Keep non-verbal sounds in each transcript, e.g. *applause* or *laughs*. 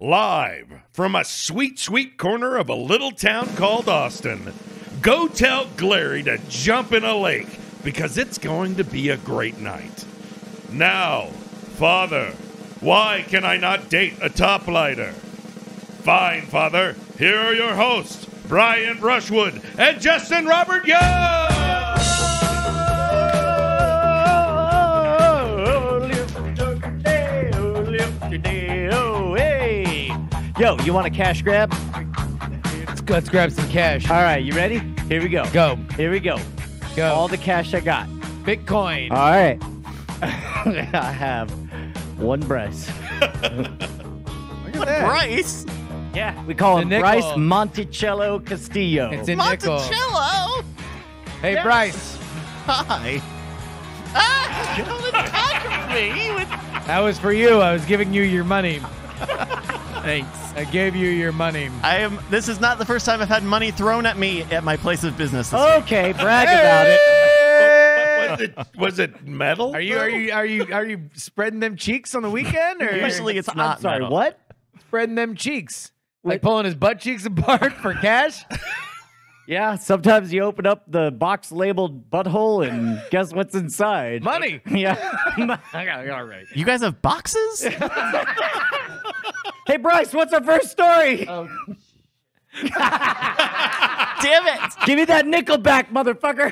Live from a sweet, sweet corner of a little town called Austin. Go tell Glary to jump in a lake because it's going to be a great night. Now, Father, why can I not date a toplighter? Fine, Father. Here are your hosts, Brian Brushwood and Justin Robert Young. Yo, you want a cash grab? Let's, let's grab some cash. All right, you ready? Here we go. Go. Here we go. Go. All the cash I got. Bitcoin. All right. *laughs* I have one Bryce. *laughs* Look at that. Bryce Yeah, we call The him nickel. Bryce Monticello Castillo. It's a nickel. Monticello. Hey, Bryce. Hi. Ah, don't attack me with That was for you. I was giving you your money. *laughs* thanks. I gave you your money. I am. This is not the first time I've had money thrown at me at my place of business. This week. okay, brag about it. Was it, was it metal? Are you are you are you are you spreading them cheeks on the weekend or Usually it's not. I'm not. sorry, metal. what? spreading them cheeks? Wait. Like pulling his butt cheeks apart for cash? *laughs* Yeah, sometimes you open up the box labeled butthole and guess what's inside? Money. *laughs* Yeah. *laughs* All right. You guys have boxes? Hey, Bryce, what's our first story? Damn it! Give me that nickel back, motherfucker.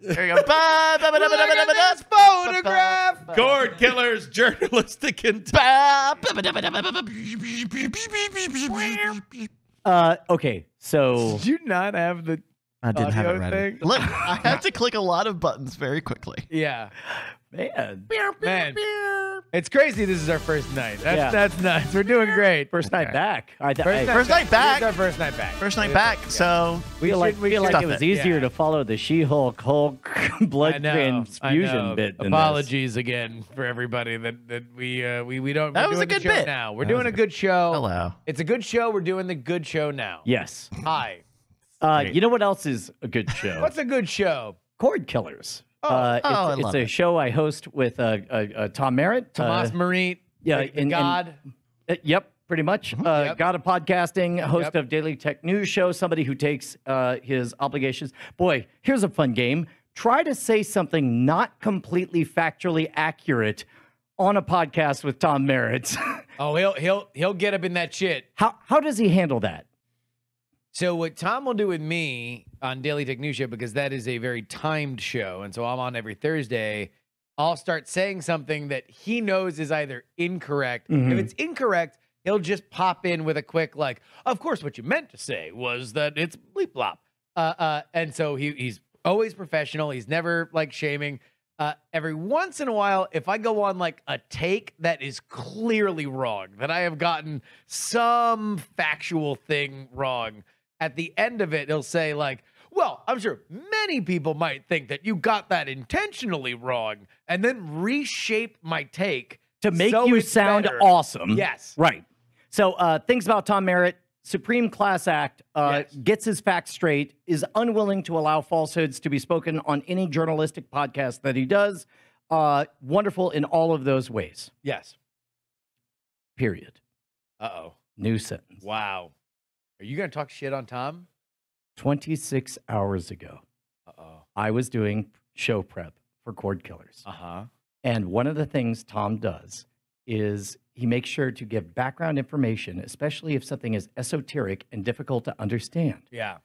There you go. Ba, ba, ba, da, ba, da, ba, da, ba, photograph. Cord Killers journalistic and Ba, ba, ba, da, ba, da, ba, ba, ba. uh, okay, so Did you not have the I didn't have it ready. thing? Look, I have to click a lot of buttons very quickly. Yeah. Man, Man. It's crazy this is our first night. That's Yeah. that's nuts. We're doing great. first night back. I, First I night First night back. It's our first night back. First night back, so feel like, we feel should like it stuff was it. easier Yeah. to follow the She-Hulk Hulk *laughs* I blood know, I transfusion know. bit. than this. Apologies again for everybody that, that we uh, we we don't. That we're was a doing the good show bit. Now we're That doing a a good show. hello. It's a good show. We're doing the good show now. Yes. Hi. Uh, you know what else is a good show? What's a good show? Cord Killers. Oh. uh, Oh, it's, it's a it. show I host with uh, uh, uh, Tom Merritt. Tomas uh, Marit. yeah, and- and- God. Uh, yep, pretty much. Uh, Yep. God of podcasting, host Yep. of Daily Tech News Show, somebody who takes uh, his obligations. Boy, here's a fun game. Try to say something not completely factually accurate on a podcast with Tom Merritt. *laughs* oh, he'll he'll he'll get up in that shit. how how does he handle that? So what Tom will do with me on Daily Tech News Show because that is a very timed show, and so I'm on every Thursday. I'll start saying something that he knows is either incorrect. Mhm. If it's incorrect, he'll just pop in with a quick like, "Of course, what you meant to say was that it's bleep blop." Uh, uh, and so he he's always professional. He's never like shaming. Uh, every once in a while, if I go on like a take that is clearly wrong, that I have gotten some factual thing wrong, at the end of it, he'll say, like, well, I'm sure many people might think that you got that intentionally wrong, and then reshape my take To make so you sound better. awesome. Yes. Right. So uh, things about Tom Merritt. Supreme Class Act uh, Yes. gets his facts straight, is unwilling to allow falsehoods to be spoken on any journalistic podcast that he does. Uh, wonderful in all of those ways. Yes. Period. Uh oh. New sentence. Wow. Are you going to talk shit on Tom? 26 hours ago, Uh oh. I was doing show prep for Cord Killers. Uh huh. And one of the things Tom does is he makes sure to give background information, especially if something is esoteric and difficult to understand. Yeah.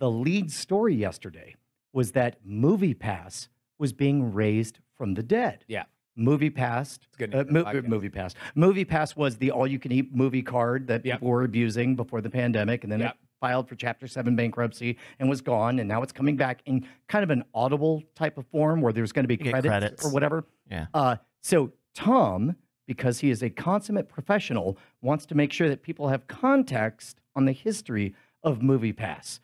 The lead story yesterday was that MoviePass was being raised from the dead. Yeah. MoviePass, good uh, mo- the podcast. MoviePass. MoviePass was the all-you-can-eat movie card that Yep. people were abusing before the pandemic, and then Yep. it filed for Chapter Seven bankruptcy and was gone, and now it's coming back in kind of an audible type of form where there's going to be credits, credits. or whatever. Yeah. Uh, so Tom, because he is a consummate professional, wants to make sure that people have context on the history of Movie Pass.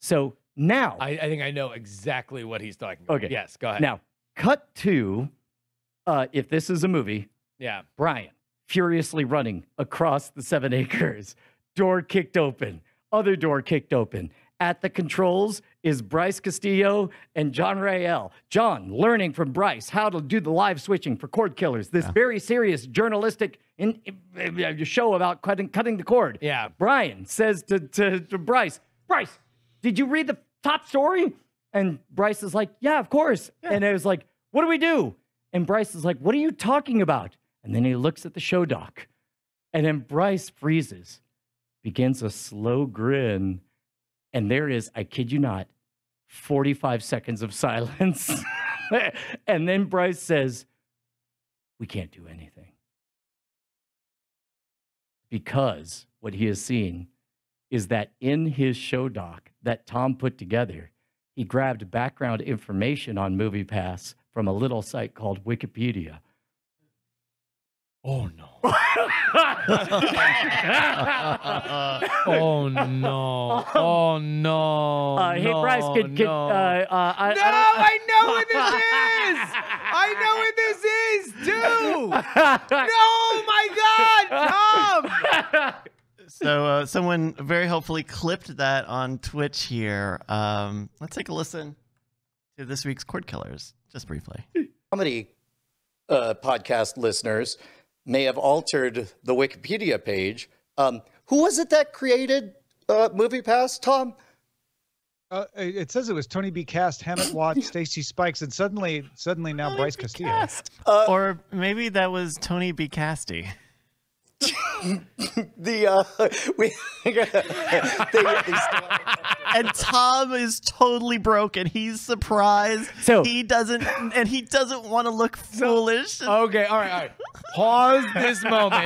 So now, I, I think I know exactly what he's talking about. Okay. Yes. Go ahead. now cut to uh, if this is a movie, Yeah. Brian furiously running across the seven *laughs* acres, door kicked open, other door kicked open. At the controls is Bryce Castillo and John Rael. John learning from Bryce how to do the live switching for cord killers. This very serious journalistic in, in- show about cutting cutting the cord. Yeah. Brian says to, to, to Bryce, Bryce, did you read the top story? And Bryce is like, Yeah, of course. And it was like, What do we do? And Bryce is like, What are you talking about? And then he looks at the show doc. And then Bryce freezes, begins a slow grin. And there is, I kid you not, 45 seconds of *laughs* silence. and then Bryce says, We can't do anything. Because what he has seen is that in his show doc that Tom put together, he grabbed background information on MoviePass from a little site called Wikipedia. Oh no. *laughs* *laughs* oh no. Oh no. Uh, hey, Bryce, no, could, could, no. uh, uh, I, no, I, I *laughs* know what this is. I know what this is too. No, my God, Tom. So uh, someone very helpfully clipped that on Twitch here. Um, let's take a listen to this week's Cord Killers, just briefly. comedy uh, podcast listeners may have altered the Wikipedia page. Um, who was it that created uh, MoviePass, Tom? Uh, it it says it was Tony B. Cast, Hammett *laughs* Watt, Stacy Spikes, and suddenly, suddenly now Bryce Castillo. Uh, or maybe that was Tony B. Casty. *laughs* The uh, we *laughs* they, they still- *laughs* And Tom is totally broken. He's surprised. So- he doesn't, and he doesn't want to look foolish. Okay, all right, all right. Pause this moment.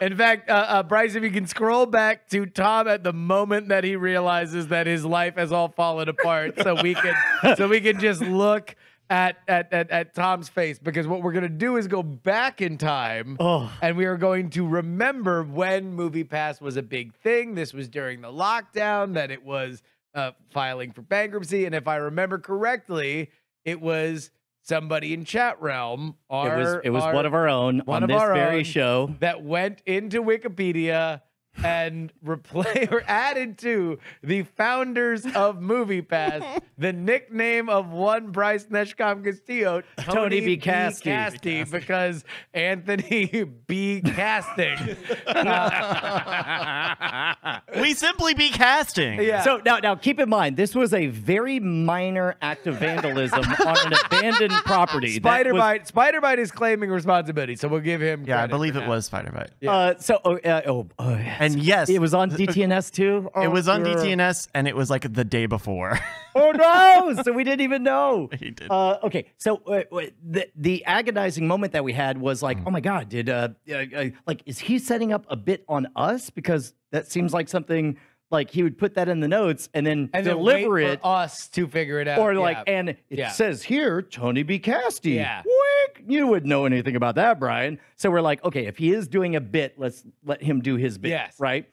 In fact, uh, uh, Bryce, if you can scroll back to Tom at the moment that he realizes that his life has all fallen apart, so we can, so we can just look at at at, at Tom's face because what we're gonna do is go back in time, Oh. and we are going to remember when Movie Pass was a big thing. This was during the lockdown. That it was uh, filing for bankruptcy, and if I remember correctly, it was. Somebody in chat realm, it was, it was our- one of our own one on this our very own. show. that went into Wikipedia and replay *laughs* or added to the founders of MoviePass *laughs* the nickname of one Bryce Neshcom Castillo, Tony B. Casty. Casty, because Anthony B. Casting. *laughs* We simply be casting. yeah. So now, now keep in mind, this was a very minor act of vandalism on an abandoned property. Spider was- Bite. Spider Bite is claiming responsibility, so we'll give him. Yeah, I believe it that. was Spider Bite. Uh, so, oh, uh, oh, oh, And yes, it was on DTNS too. It was on Oh, DTNS, and it was like the day before. Oh no! So we didn't even know. *laughs* He did. Uh, okay, so uh, uh, the the agonizing moment that we had was like, Mm. oh my god, did uh, uh, uh, like is he setting up a bit on us? Because that seems like something like he would put that in the notes and then And then deliver wait it. for us to figure it out. or Yeah. like, and it Yeah. says here, Tony B. Casty. Yeah. Wink. You wouldn't know anything about that, Brian. So we're like, okay, if he is doing a bit, let's let him do his bit. Yes. Right.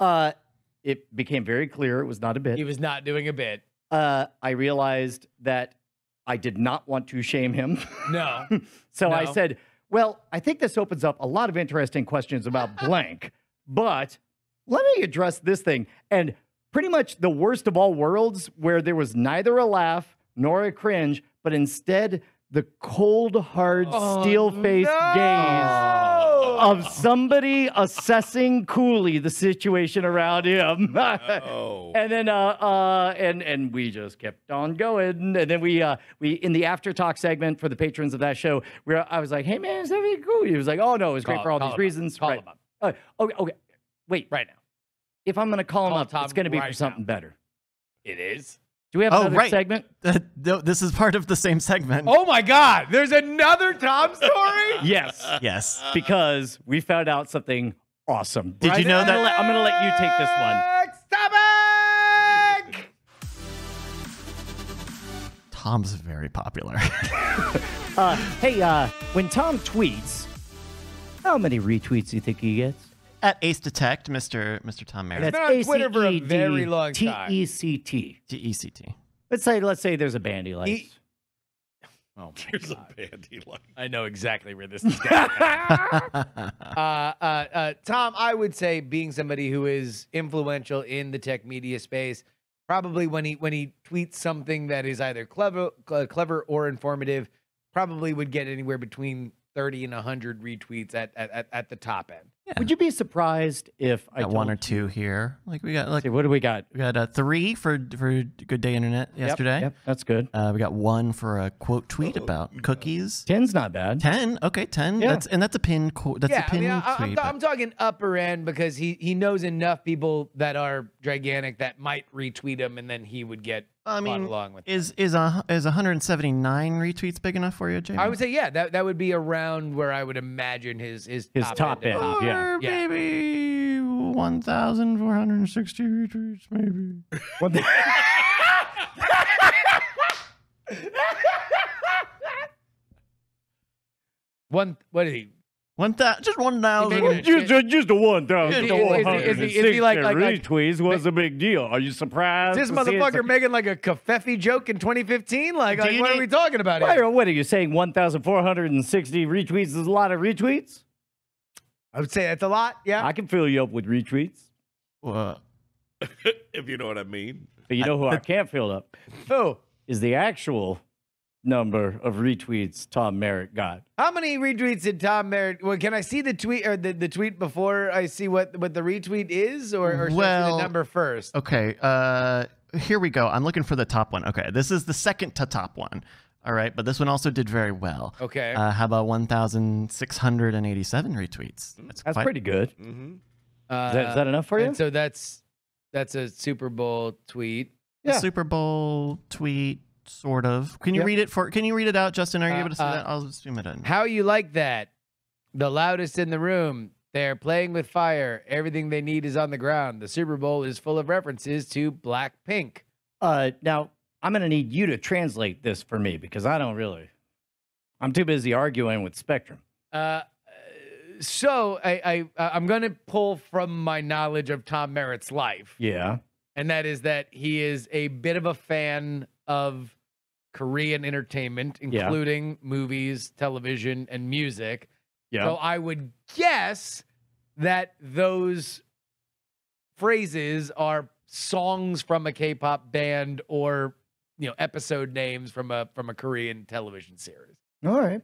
Uh, it became very clear it was not a bit. he was not doing a bit. uh, I realized that I did not want to shame him. *laughs* No. so I said, well, I think this opens up a lot of interesting questions about blank, but let me address this thing. And pretty much the worst of all worlds, where there was neither a laugh nor a cringe, but instead the cold, hard, Oh, steel faced gaze of somebody assessing coolly the situation around him. *laughs* Oh. And then, uh, uh, and and we just kept on going. And then we, uh, we in the after talk segment for the patrons of that show, where I was like, "Hey man, is that really cool?" He was like, "Oh no, it was great for all these him up. reasons." Call right. him up. Uh, okay, okay. Wait, Right now. if I'm gonna call him Call up, Tom it's gonna be right for now. something better. It is. Do we have Oh, another right. segment? *laughs* Uh, no, this is part of the same segment. Oh my God! There's another Tom story. *laughs* Yes, Yes. because we found out something awesome. Did you know that- I'm gonna let you take this one. Stop it! Tom's very popular. *laughs* Uh, hey, uh, when Tom tweets, how many retweets do you think he gets? At Ace Detect, Mr. Mr. Tom Merritt. been on Twitter for a very long time. T-E-C-T. T-E-C-T. Let's say, let's say there's a band he likes. He- oh Here's a bandy like. I know exactly where this is going. *laughs* *laughs* uh, uh, uh, Tom, I would say being somebody who is influential in the tech media space, probably when he when he tweets something that is either clever cl- clever or informative, probably would get anywhere between 30 and 100 retweets at at, at, at the top end. Would you be surprised if I got one or told you- two here. Like we got like See, what do we got? we got uh, three for for Good Day Internet yesterday. Yep, that's good. Uh, we got one for a quote tweet about cookies. Ten's not bad. Ten, okay, ten. Yeah. That's and that's a pin. Co- that's yeah, a pin I mean, I, I'm, tweet. ta- I'm talking upper end because he he knows enough people that are gigantic that might retweet him, and then he would get I mean, along with. is is a is 179 retweets big enough for you, Jamie? I would say, yeah, that, that would be around where I would imagine his his, His top, top end. end. is. yeah. Or Yeah. maybe 1,460 retweets, maybe. What the- *laughs* One, what is he? One thousand, just one thousand. just, just, just a one thousand Is is is he- hundred is and he- is he like- like- like- retweets was a big deal. Are you surprised? This to see it's motherfucker a- making like a covfefe joke in 2015? Like, like you what are we talking about Wait, here? what are you saying? One thousand four hundred and sixty retweets is a lot of retweets. I would say that's a lot. Yeah. I can fill you up with retweets, Well, *laughs* if you know what I mean. but you know who I can't fill up Oh, is the actual number of retweets Tom Merritt got. how many retweets did Tom Merritt? Well, can I see the tweet or the, the tweet before I see what what the retweet is, or, or should I see Well, the number first? okay. Uh, here we go. I'm looking for the top one. Okay, this is the second to top one. All right, but this one also did very well. Okay. Uh, how about 1,687 retweets? That's, That's quite- pretty good. Mm-hmm. Uh, Is that, is that enough for you? and so that's that's a Super Bowl tweet. a Yeah. Super Bowl tweet, sort of. Can you Yep. read it for? Can you read it out, Justin? Are you Uh, able to see uh, that? I'll zoom it in. How you like that? The loudest in the room. They're playing with fire. Everything they need is on the ground. The Super Bowl is full of references to Blackpink. Uh, now I'm going to need you to translate this for me because I don't really. I'm too busy arguing with Spectrum. Uh, so I, I uh, I'm gonna pull from my knowledge of Tom Merritt's life, Yeah. and that is that he is a bit of a fan of Korean entertainment, Yeah. including movies, television, and music. Yeah. So I would guess that those phrases are songs from a K-pop band or you know episode names from a from a Korean television series. All right.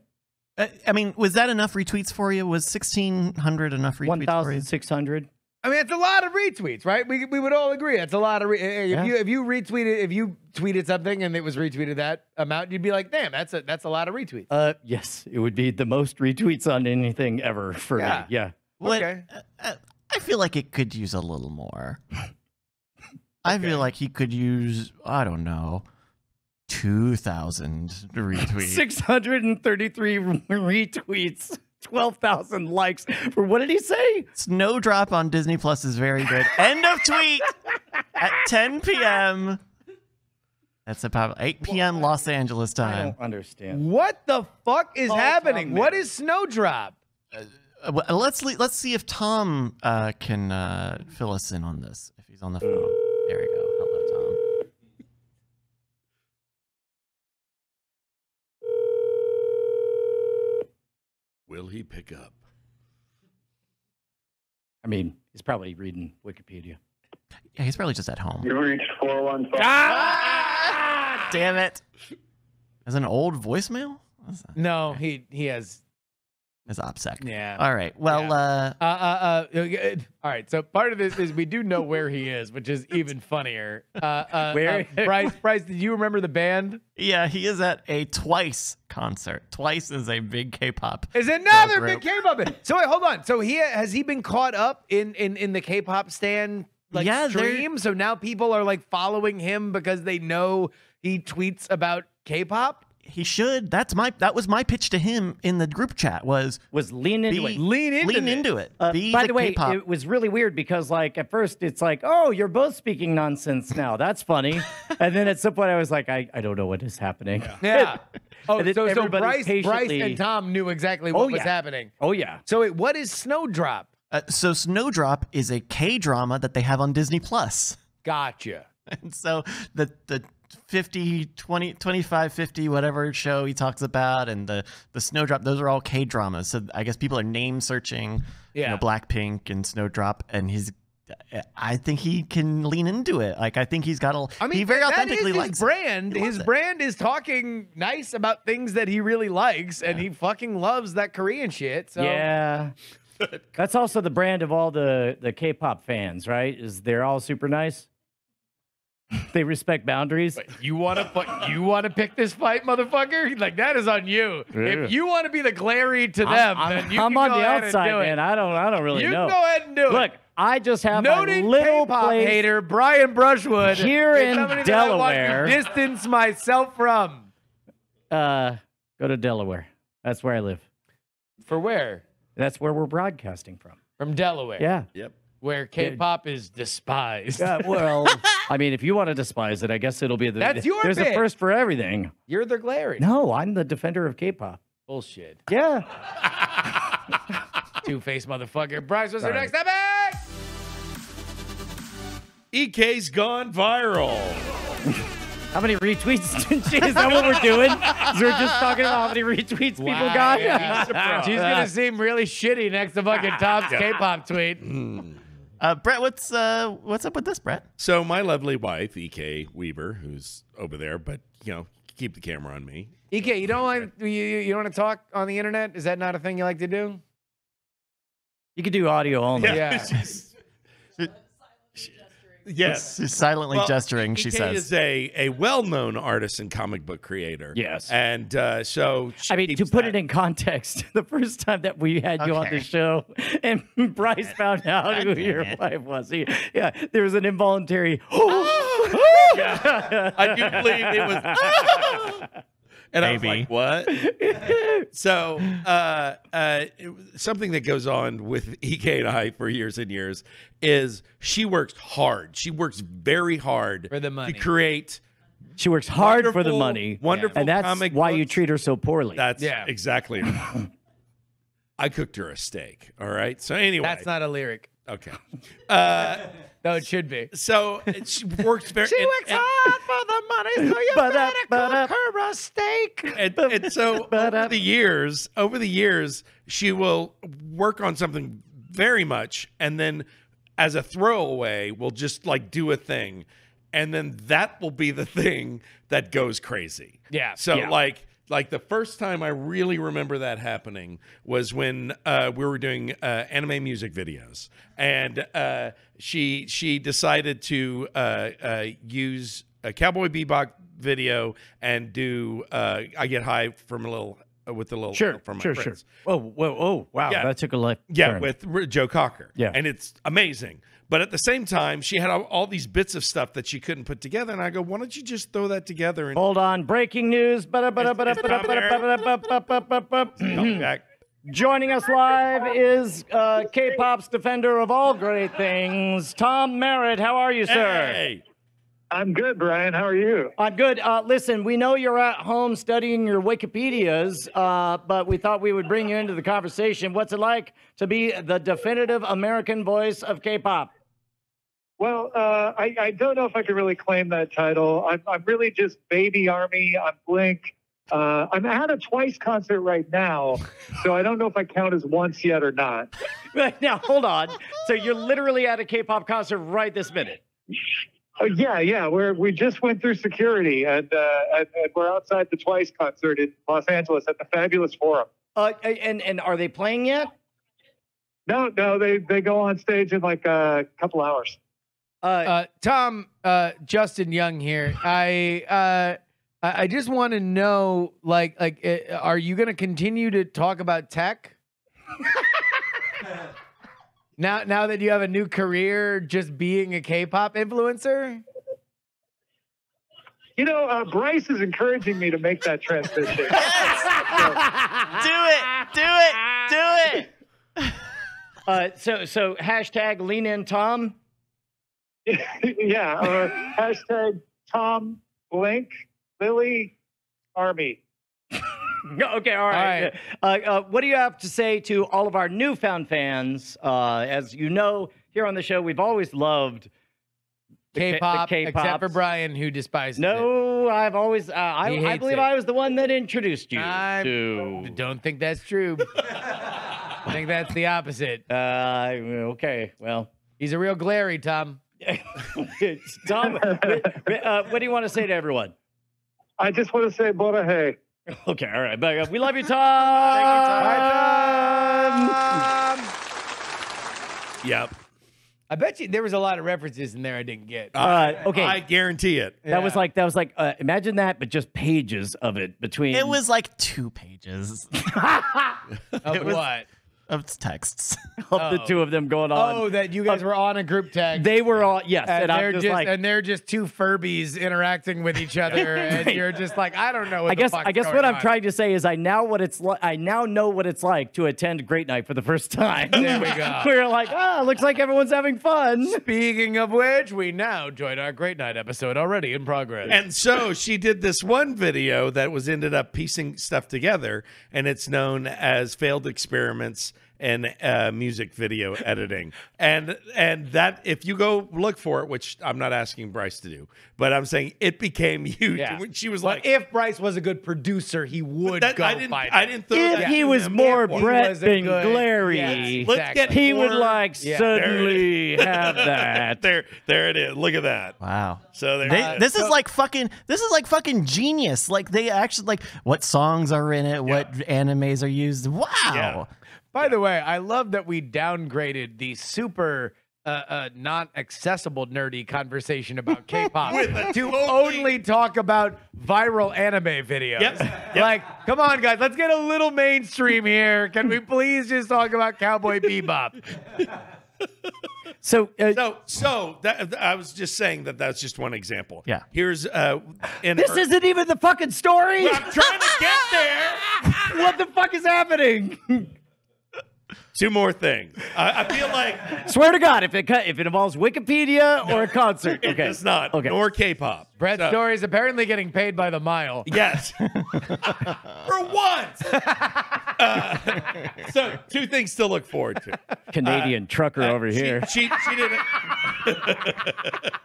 Uh, I mean, was that enough retweets for you? Was 1,600 enough retweets One for you? thousand six hundred. I mean, it's a lot of retweets, right? We we would all agree it's a lot of. Re- if Yeah. you if you retweeted if you tweeted something and it was retweeted that amount, you'd be like, damn, that's a that's a lot of retweets. Uh, yes, it would be the most retweets on anything ever for Yeah. me. Yeah. What- Okay. uh, uh, I feel like it could use a little more. *laughs* I feel like he could use, I don't know, 2,000 retweets. Six hundred and thirty-three *laughs* retweets. 12,000 likes for what did he say? Snowdrop on Disney Plus is very good. End of tweet at 10 p.m. That's about 8 p.m. Los Angeles time. I don't understand. What the fuck is Oh, happening? Tom What Merritt. is Snowdrop? Uh, well, let's le- let's see if Tom uh, can uh, fill us in on this. If he's on the phone, there we go. Hello, Tom. Will he pick up? I mean, he's probably reading Wikipedia. Yeah, he's probably just at home. You reached 415. Ah! Damn it! Is it an old voicemail? What's that? No, he he has It's OPSEC. yeah. All right. Well, Yeah. uh, Uh, uh, uh, uh, all right. So part of this is we do know where he is, which is even funnier. Uh, uh, *laughs* Where? uh, Bryce, Bryce, did you remember the band? yeah, he is at a Twice concert. Twice is a big K-pop. Is another big K-pop. So wait, hold on. So he has he been caught up in in in the K-pop stand like Yeah, stream? So now people are like following him because they know he tweets about K-pop. He should. That's my. That was my pitch to him in the group chat. Was Was lean into be, it. Lean into lean this. into it. Uh, Be by the, the way, K-pop. it was really weird because, like, at first it's like, oh, you're both speaking nonsense now. That's funny. *laughs* and then at some point I was like, I, I don't know what is happening. Yeah. *laughs* Oh, And then so, so everybody Bryce, Bryce and Tom knew exactly what Oh, was happening. Oh, yeah. So wait, what is Snowdrop? Uh, so Snowdrop is a K drama that they have on Disney Plus. Gotcha. *laughs* And so the the 50 20 25 50 whatever show he talks about and the the Snowdrop those are all K dramas. So I guess people are name searching you know Blackpink and Snowdrop and he's I think he can lean into it. Like I think he's got a. I mean, he very authentically is his brand. His it. brand is talking nice about things that he really likes, and he fucking loves that Korean shit. So Yeah. *laughs* That's also the brand of all the the K-pop fans, right? Is they're all super nice. *laughs* they respect boundaries. you want to you want to pick this fight, motherfucker? Like that is on you. Yeah. If you want to be the glary to I'm- them, I'm, then you I'm can on go the ahead outside, do it. man. I don't I don't really you know. can go ahead and do it. Look, I just have Noted my little K-pop place. hater Brian Brushwood here in somebody that I want to Delaware. distance myself from. Uh, go to Delaware. That's where I live. For where? That's where we're broadcasting from. From Delaware. Yeah. Yep. Where K-pop is despised. Yeah, well, *laughs* I mean, if you want to despise it, I guess it'll be the. That's your There's a first for everything. You're the glary. No, I'm the defender of K-pop. Bullshit. Yeah. *laughs* Two face motherfucker. Bryce, what's your Sorry. next topic? EK's gone viral. *laughs* How many retweets? Is that what we're doing? We're just talking about how many retweets people got? yeah. She's gonna seem really shitty next to fucking Tom's K-pop tweet. Hmm. Uh, Brett, what's uh, what's up with this, Brett? So my lovely wife, EK Weaver, who's over there, but you know, keep the camera on me. EK, you don't like you, you you don't want to talk on the internet? Is that not a thing you like to do? You could do audio only. Yeah. *laughs* she's- yes. She's silently Well, gesturing. She says, is a, a well known artist and comic book creator. Yes. And uh, so she I mean, to put that- it in context, *laughs* the first time that we had you on the show and *laughs* Bryce found out who your it. wife was, he, yeah, there was an involuntary. *gasps* *laughs* I do believe it was. And I was like, what? *laughs* so, uh, uh, something that goes on with *laughs* EK and I for years and years is she works hard. She works very hard For the money. to create. She works hard for the money. Wonderful And that's comic why you treat her so poorly. That's Yeah. exactly. right. *laughs* I cooked her a steak. All right. So anyway, That's not a lyric. okay. Uh, No, it should be. so it- she works very. She and- works and- hard for the money, so you Ba-da, uh, better ba-da. cook uh, her a steak. and, and so *laughs* over uh, the years, over the years, she will work on something very much, and then as a throwaway, will just like do a thing, and then that will be the thing that goes crazy. Yeah. So Yeah. like. Like the first time I really remember that happening was when uh, we were doing uh, anime music videos, and uh, she she decided to uh, uh, use a Cowboy Bebop video and do uh, I get high from a little with a little Sure, from my sure, sure. friends. Oh, whoa, oh, wow, Yeah. that took a left Yeah, turn. with Joe Cocker. Yeah. and it's amazing. But at the same time, she had all, all these bits of stuff that she couldn't put together, and I go, "Why don't you just throw that together and Hold on, breaking news. come back?" *clears throat* Joining us live is uh, K-pop's defender of all great things, Tom Merritt. How are you, sir? Hey, I'm good, Brian. How are you? I'm good. Uh, listen, we know you're at home studying your Wikipedias, uh, but we thought we would bring you into the conversation. What's it like to be the definitive American voice of K-pop? Well, uh, I, I don't know if I can really claim that title. I'm, I'm really just baby army. I'm Blink. Uh, I'm at a Twice concert right now, so I don't know if I count as once yet or not. *laughs* now, hold on. So you're literally at a K-pop concert right this minute. Oh, yeah, yeah. We're we just went through security, and, uh, and, and we're outside the Twice concert in Los Angeles at the Fabulous Forum. Uh, and and are they playing yet? No, no, they they go on stage in like a couple hours. Uh, Uh, Tom, uh, Justin Young here. I uh, I I just want to know, like, like, uh, are you going to continue to talk about tech? *laughs* now, now that you have a new career, just being a K-pop influencer. You know, uh, Bryce is encouraging me to make that transition. *laughs* "Do it, do it, do it." *laughs* uh, so so hashtag lean in Tom. *laughs* yeah, or hashtag Tom Blink Lily Army. *laughs* Okay, all right. Uh, uh, what do you have to say to all of our newfound fans? Uh, as you know, here on the show, we've always loved the K- the K-pop, except for Brian, who despises it. No, I've always. Uh, I, I believe it. I was the one that introduced you I to. don't think that's true. I *laughs* think that's the opposite. Uh, okay, well, He's a real glary, Tom. *laughs* Tom, uh, what do you want to say to everyone? I just want to say, Borahae. Okay, all right. Back up. We love you, Tom. Thank you, Tom. Tom. Yep. I bet you there was a lot of references in there I didn't get. Uh, okay. I guarantee it. That was like that was like uh, imagine that, but just pages of it between. It was like two pages *laughs* of it was- what? Of texts. *laughs* of the oh. two of them going on. Oh, that you guys were on a group tag. they were all yes, and, and, they're I'm just, just, like, and they're just two Furbies interacting with each other, *laughs* and you're just like, I don't know. What I the guess fuck's I guess going what I'm on. trying to say is I now what it's like. I now know what it's like to attend Great Night for the first time. There we *laughs* go. We're like, ah, looks like everyone's having fun. Speaking of which, we now join our Great Night episode already in progress. And so she did this one video that was ended up piecing stuff together, and it's known as failed experiments and uh, music video editing. And and that if you go look for it, which I'm not asking Bryce to do, but I'm saying it became *laughs* huge. Yeah. When She was But like, if Bryce was a good producer, he would that, go I didn't, find I didn't throw If that he to was them. more He Brett was a than Glary, Let's get he would like Yeah. suddenly have *laughs* that. there, there it is. Look at that. Wow. So there. They, it is. this is like fucking. This is like fucking genius. Like they actually like what songs are in it, what animes are used. Wow. Yeah. By the way, I love that we downgraded the super uh, uh, not accessible nerdy conversation about *laughs* K-pop to only talk about viral anime videos. Yep, yep. Like, come on, guys, let's get a little mainstream here. Can we please just talk about Cowboy Bebop? So, uh, So, so that, I was just saying that that's just one example. Yeah. Here's uh, in this her- isn't even the fucking story. I'm trying to get there. *laughs* what the fuck is happening? *laughs* Two more things. I, I feel like *laughs* Swear to God, if it cut, if it involves Wikipedia or a concert, it okay, does not, Okay. nor K-pop. Brett So- Story is apparently getting paid by the mile. Yes. *laughs* For once. Uh, so, two things to look forward to. Canadian trucker over She- here. She, she, did it. *laughs*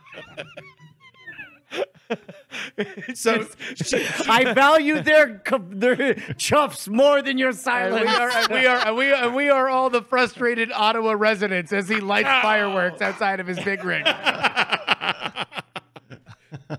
*laughs* so, she, I value their co- their chuffs more than your silence. we are, and we are, and we, and we are all the frustrated Ottawa residents as he lights fireworks outside of his big rig. *laughs*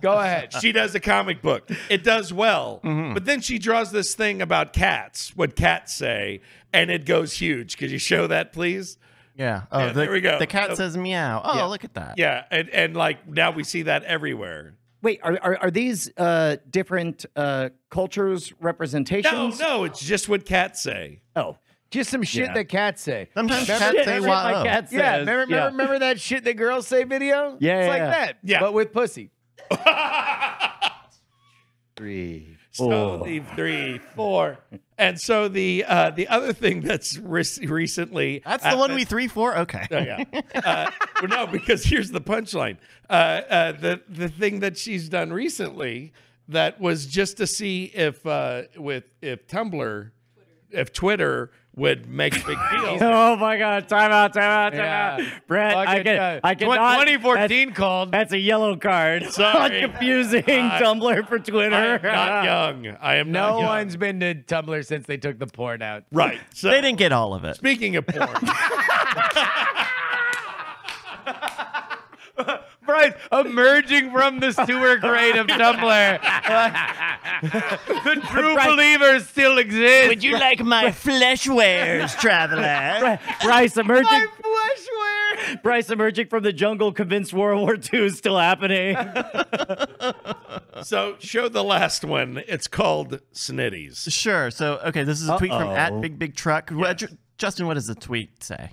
Go ahead. she does a comic book. It does well. Mm-hmm. But then she draws this thing about cats, what cats say, and it goes huge. Could you show that, please? Yeah. Oh, Yeah, the, there we go. The cat Oh. says meow. Oh, Yeah. look at that. Yeah, and, and like now we see that everywhere. Wait, are, are are these uh, different uh, cultures representations? no, no, it's just what cats say. Oh, Just some shit Yeah. that cats say. Sometimes Remember- cats say Shit wow. my cat Yeah, remember, remember, Yeah. remember that shit that girls say video? Yeah, it's yeah, like yeah. that. Yeah. but with pussy. *laughs* Three. So Oh. the three, four, and so the uh, the other thing that's re- recently That's the one we three four. Okay. Oh, yeah. Uh, well, no, because here's the punchline. Uh, uh, the the thing that she's done recently that was just to see if uh, with if Tumblr, if Twitter would make a big deal. *laughs* Oh my God! Time out! Time out! Time Yeah. out! Brett, I Fucking, can, uh, I tw- cannot. 2014 called. That's, that's a yellow card. *laughs* Sorry. *laughs* Confusing I- Tumblr for I Twitter. am not young. I am No not young. one's been to Tumblr since they took the porn out. right. So They didn't get all of it. Speaking of porn, Bryce, emerging from the sewer grate of Tumblr. *laughs* the true Bryce- believers still exist. Would you like my flesh wares, traveler? *laughs* Bryce emerging. My fleshware. Bryce emerging from the jungle, convinced World War II is still happening. *laughs* so show the last one. It's called Snitties. Sure. So, okay, this is a tweet from at Big Big Truck. What- Ju- Justin, what does the tweet say?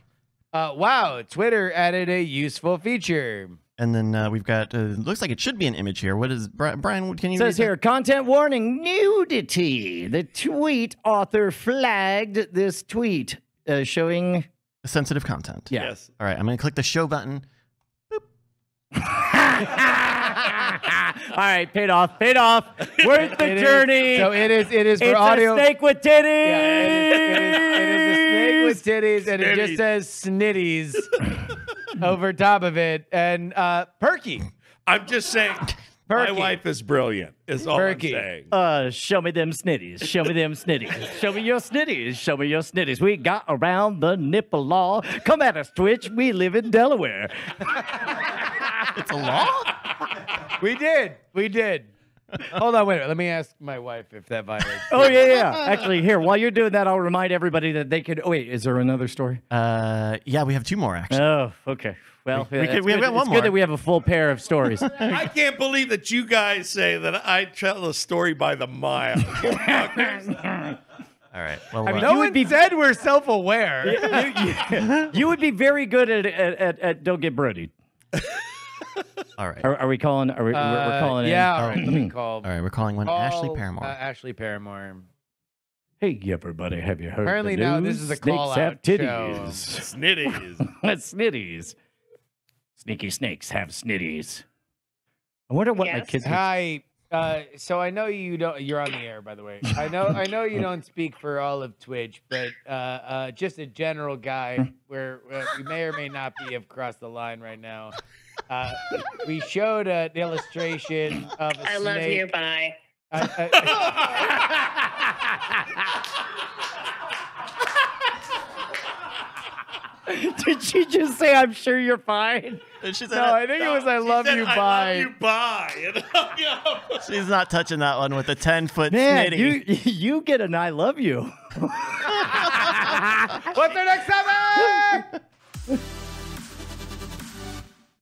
Uh, wow, Twitter added a useful feature. And then uh, we've got. Uh, looks like it should be an image here. What is Bri- Brian? Can you says read here content warning nudity. The tweet author flagged this tweet uh, showing. sensitive content? Yeah. Yes. All right, I'm gonna click the show button. *laughs* All right, paid off, paid off. Worth the It is- journey. so it is. It is for it's audio. a snake with titties. Yeah, it is, it is, with titties, and it just says snitties *laughs* over top of it, and uh, perky. I'm just saying. Perky. My wife is brilliant. Is all Perky. I'm saying. Uh, show me them snitties. Show me them snitties. Show me your snitties. Show me your snitties. We got around the nipple law. Come at us, Twitch. We live in Delaware. It's a law? We did. We did. *laughs* Hold on, wait a minute. Let me ask my wife if that violates. Oh yeah, yeah. Actually, here while you're doing that, I'll remind everybody that they could. Oh wait, is there another story? Uh, yeah, we have two more actually. Oh, okay. Well, We- we it's could- we have got one it's more. good that we have a full pair of stories. *laughs* I can't believe that you guys say that I tell a story by the mile. *laughs* All right. Well, I mean, uh, no You would be- said we're self-aware. you, you- you would be very good at at, at, at don't get brodied. *laughs* all right. Are, are we calling? Are we? we're, we're Uh, calling. Yeah, In? all right. Let me call. All right, we're calling one Ashley Paramore. Uh, Ashley Paramore. Hey, everybody, have you heard? Apparently the now this is a Snakes call-out have show. titties. *laughs* Snitties. snitties. Sneaky snakes have snitties. I wonder what my Yes. kids. Hi. Uh, so I know you don't. You're on the air, by the way. I know. I know you don't speak for all of Twitch, but uh, uh, just a general guy where uh, we may or may not be have crossed the line right now. Uh, we showed an illustration of a I love you. Bye. Uh, *laughs* uh, Did she just say, "I'm sure you're fine"? She said no, I think it was I She love said, you. I Bye. love you. Bye. And *laughs* she's not touching that one with a 10 foot Man, snitty. you *laughs* you get an "I love you." What's our next topic?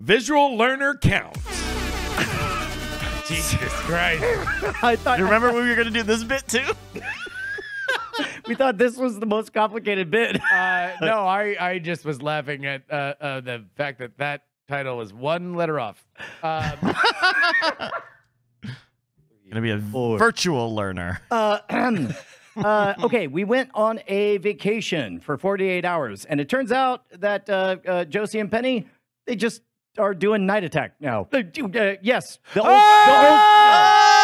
Visual learner count. *laughs* Jesus Christ. I thought You remember when we were going to do this bit too? *laughs* we thought this was the most complicated bit. Uh, no, I, I just was laughing at uh, uh, the fact that that title was one letter off. Um, *laughs* Going to be a Four. virtual learner. Uh, *clears throat* uh, okay, we went on a vacation for 48 hours, and it turns out that uh, uh, Josie and Penny they just are doing night attack now. Uh, uh, yes, the old, the old Get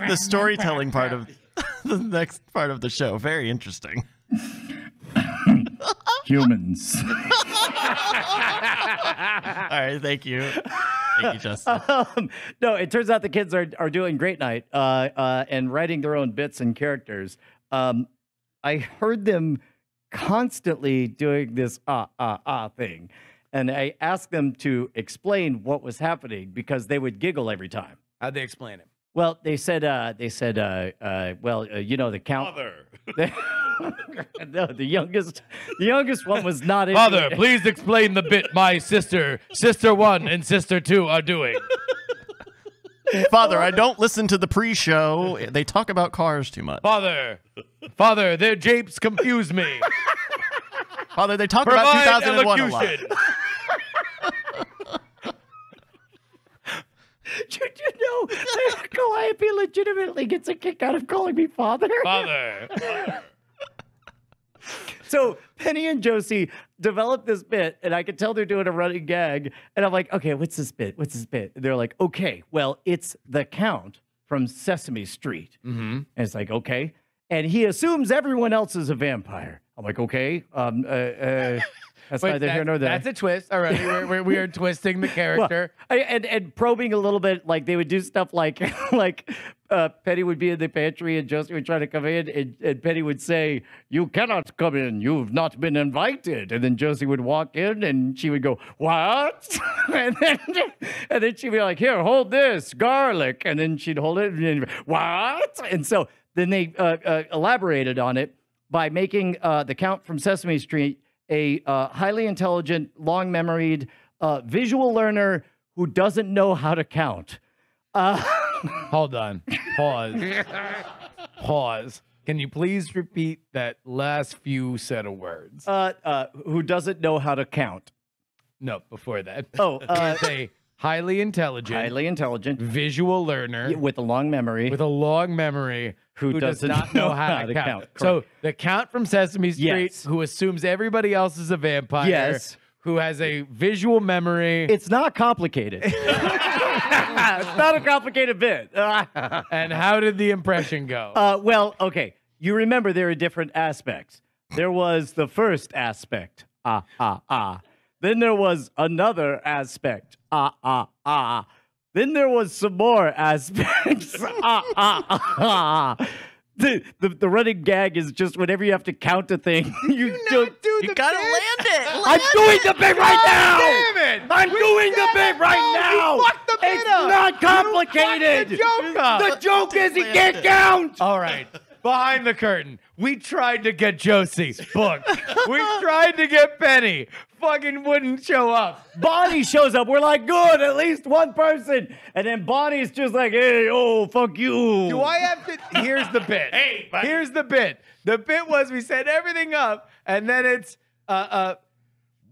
make the storytelling part of *laughs* the next part of the show very interesting. *laughs* humans. *laughs* All right, thank you. Thank you, Justin. um, no, it turns out the kids are are doing great night uh, uh, and writing their own bits and characters. Um, I heard them constantly doing this ah ah ah thing, and I asked them to explain what was happening because they would giggle every time. How'd they explain it? Well, they said uh, they said uh, uh, well uh, you know the count. Mother. *laughs* no, the youngest the youngest one was not into Father, it. please explain the bit my sister, sister one, and sister two are doing. Father, I don't listen to the pre-show. They talk about cars too much. Father, father, their japes confuse me. Father, they talk about Provide 2001 a lot. *laughs* Did you know that *laughs* Calliope legitimately gets a kick out of calling me father? Father, *laughs* So Penny and Josie developed this bit, and I could tell they're doing a running gag. And I'm like, okay, what's this bit? What's this bit? And they're like, okay, well, it's the Count from Sesame Street. mm-hmm. And it's like, okay. And he assumes everyone else is a vampire. I'm like, okay. Um, uh, uh, that's Wait, neither here nor there. That's a twist. All right, we're, we're, we are twisting the *laughs* Well, character. I, and and probing a little bit, like they would do stuff like *laughs* like uh, Penny would be in the pantry and Josie would try to come in, and, and Penny would say, "You cannot come in. You've not been invited." And then Josie would walk in, and she would go, "What?" *laughs* and then and then she'd be like, "Here, hold this garlic," and then she'd hold it, and then, what? And so then they uh, uh, elaborated on it by making uh, the Count from Sesame Street a uh, highly intelligent, long-memoried, uh, visual learner who doesn't know how to count. Uh, *laughs* Hold on. Pause. Pause. Can you please repeat that last few set of words? uh, uh, who doesn't know how to count. no, before that. Oh, uh, *laughs* Say highly intelligent, highly intelligent, visual learner with a long memory, with a long memory who, does doesn't know how, to count. So the count from Sesame Street, Yes. who assumes everybody else is a vampire, Yes. who has a visual memory, it's not complicated. *laughs* it's not a complicated bit. *laughs* and how did the impression go? Uh, well, okay. You remember there are different aspects. There was the first aspect, ah, ah, ah. Then there was another aspect, ah, ah, ah. Then there was some more aspects, ah, ah, ah, ah. The, the, the running gag is just whenever you have to count a thing, *laughs* you don't. do You gotta land it. I'm doing it. the bit right now. damn it! I'm We doing the said bit it. right No, now. fucked the bit it's up. not complicated. the joke up. The joke is he can't it. count. All right. Behind the curtain, we tried to get Josie booked. we tried to get Penny. Fucking wouldn't show up. Bonnie shows up. We're like, good, at least one person. And then Bonnie's just like, hey, oh, fuck you. Do I have to? Here's the bit. Hey, buddy. here's the bit. The bit was we set everything up, and then it's uh uh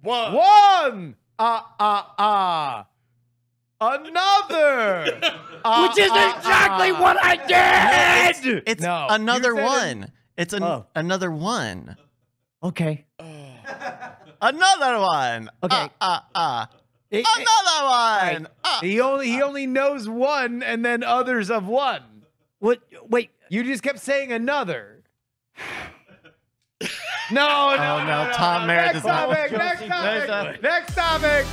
One. one ah ah ah another. Ah, *laughs* Which is ah, exactly ah. what I did. It's No, another you it- one. It's an, Oh. another one. Okay. Another one. Okay. Ah, ah, ah. He- Another one. Ah. He only he only knows one, and then others of one. What? Wait. You just kept saying another. No, *sighs* no, Oh, no, Tom Merritt Next does not want topic, next topic, next topic.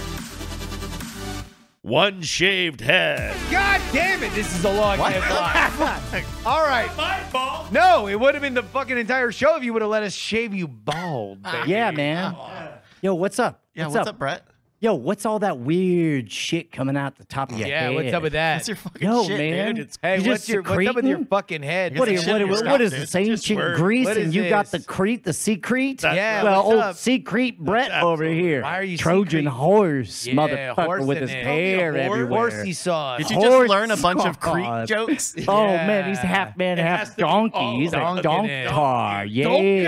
One shaved head. God damn it, this is a long What? time. All right. My fault. No, it would have been the fucking entire show if you would have let us shave you bald, baby. Yeah, man. Yo, what's up? Yeah, what's, up? Brett? Yo, what's all that weird shit coming out the top of your Yeah, head? what's up with that? What's your fucking Yo, shit, man. dude? It's Hey, You what's just your what's up with your fucking head? What, Get is, what, shit in what, what is scalp, this dude. ancient word. Greece What and is you got the this? Crete, the secrete? That's Yeah, well, what's old up? secret Brett over here. Why are you Trojan secret? horse, Yeah, motherfucker, with horsing his it. hair Horse- everywhere. Horsey sauce. Did you just Horse learn a bunch of sauce. Crete jokes? *laughs* Oh man, he's half man, half donkey. He's a donkey donktar. Yeah. Donkey.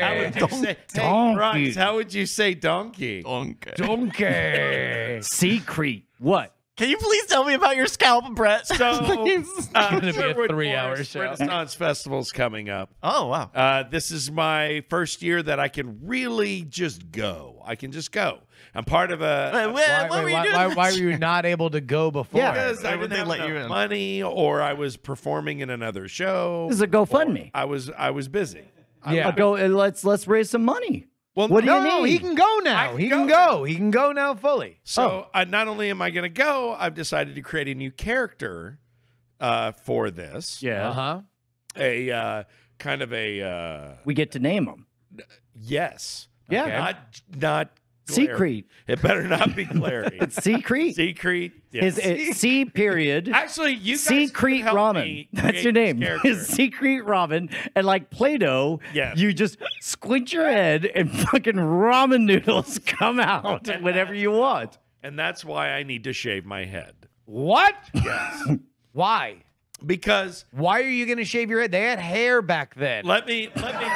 How would you say? Donkey. How would you say donkey? Okay. Donkey. Secret. What? Can you please tell me about your scalp, Brett? So, *laughs* Please. uh, gonna be a three-hour show. Renaissance Festival's coming up. oh wow. Uh, this is my first year that I can really just go. I can just go. I'm part of a. Wait, wait, Why, wait, were you why, doing? why, why were you not able to go before? Yeah. because I didn't they have let you in? money, or I was performing in another show. This is a GoFundMe. I was I was busy. Yeah. Uh, go. uh, Let's let's raise some money. Well, What do no, you no, he can go now. can he can go. He can go now fully. So uh, not only am I going to go, I've decided to create a new character uh, for this. Yeah. Uh huh. A uh, kind of a uh, We get to name them. yes. Yeah. Okay. Not not Secret. It better not be Clary. It's *laughs* Secret. Secret. Yes. His uh, *laughs* it's C period. Actually, you guys Secret Ramen. me *laughs* That's your name. *laughs* His Secret Ramen. And like Play-Doh, Yes. you just squint your head and fucking ramen noodles come out whenever you want. and that's why I need to shave my head. What? Yes. Why? because Why are you going to shave your head? They had hair back then. let me let me.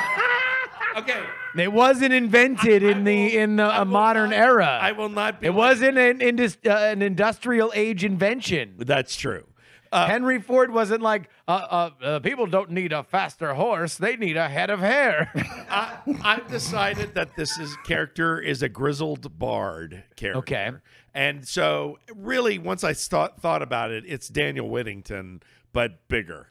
Okay. It wasn't invented I in the will- in the I a modern not- era. I will not be. it wasn't an indus- uh, an industrial age invention. That's true. Uh, Henry Ford wasn't like, uh, uh, uh, people don't need a faster horse; they need a head of hair. *laughs* I, I've decided that this is character is a grizzled bard character. Okay. And so, really, once I thought thought about it, it's Daniel Whittington, but bigger.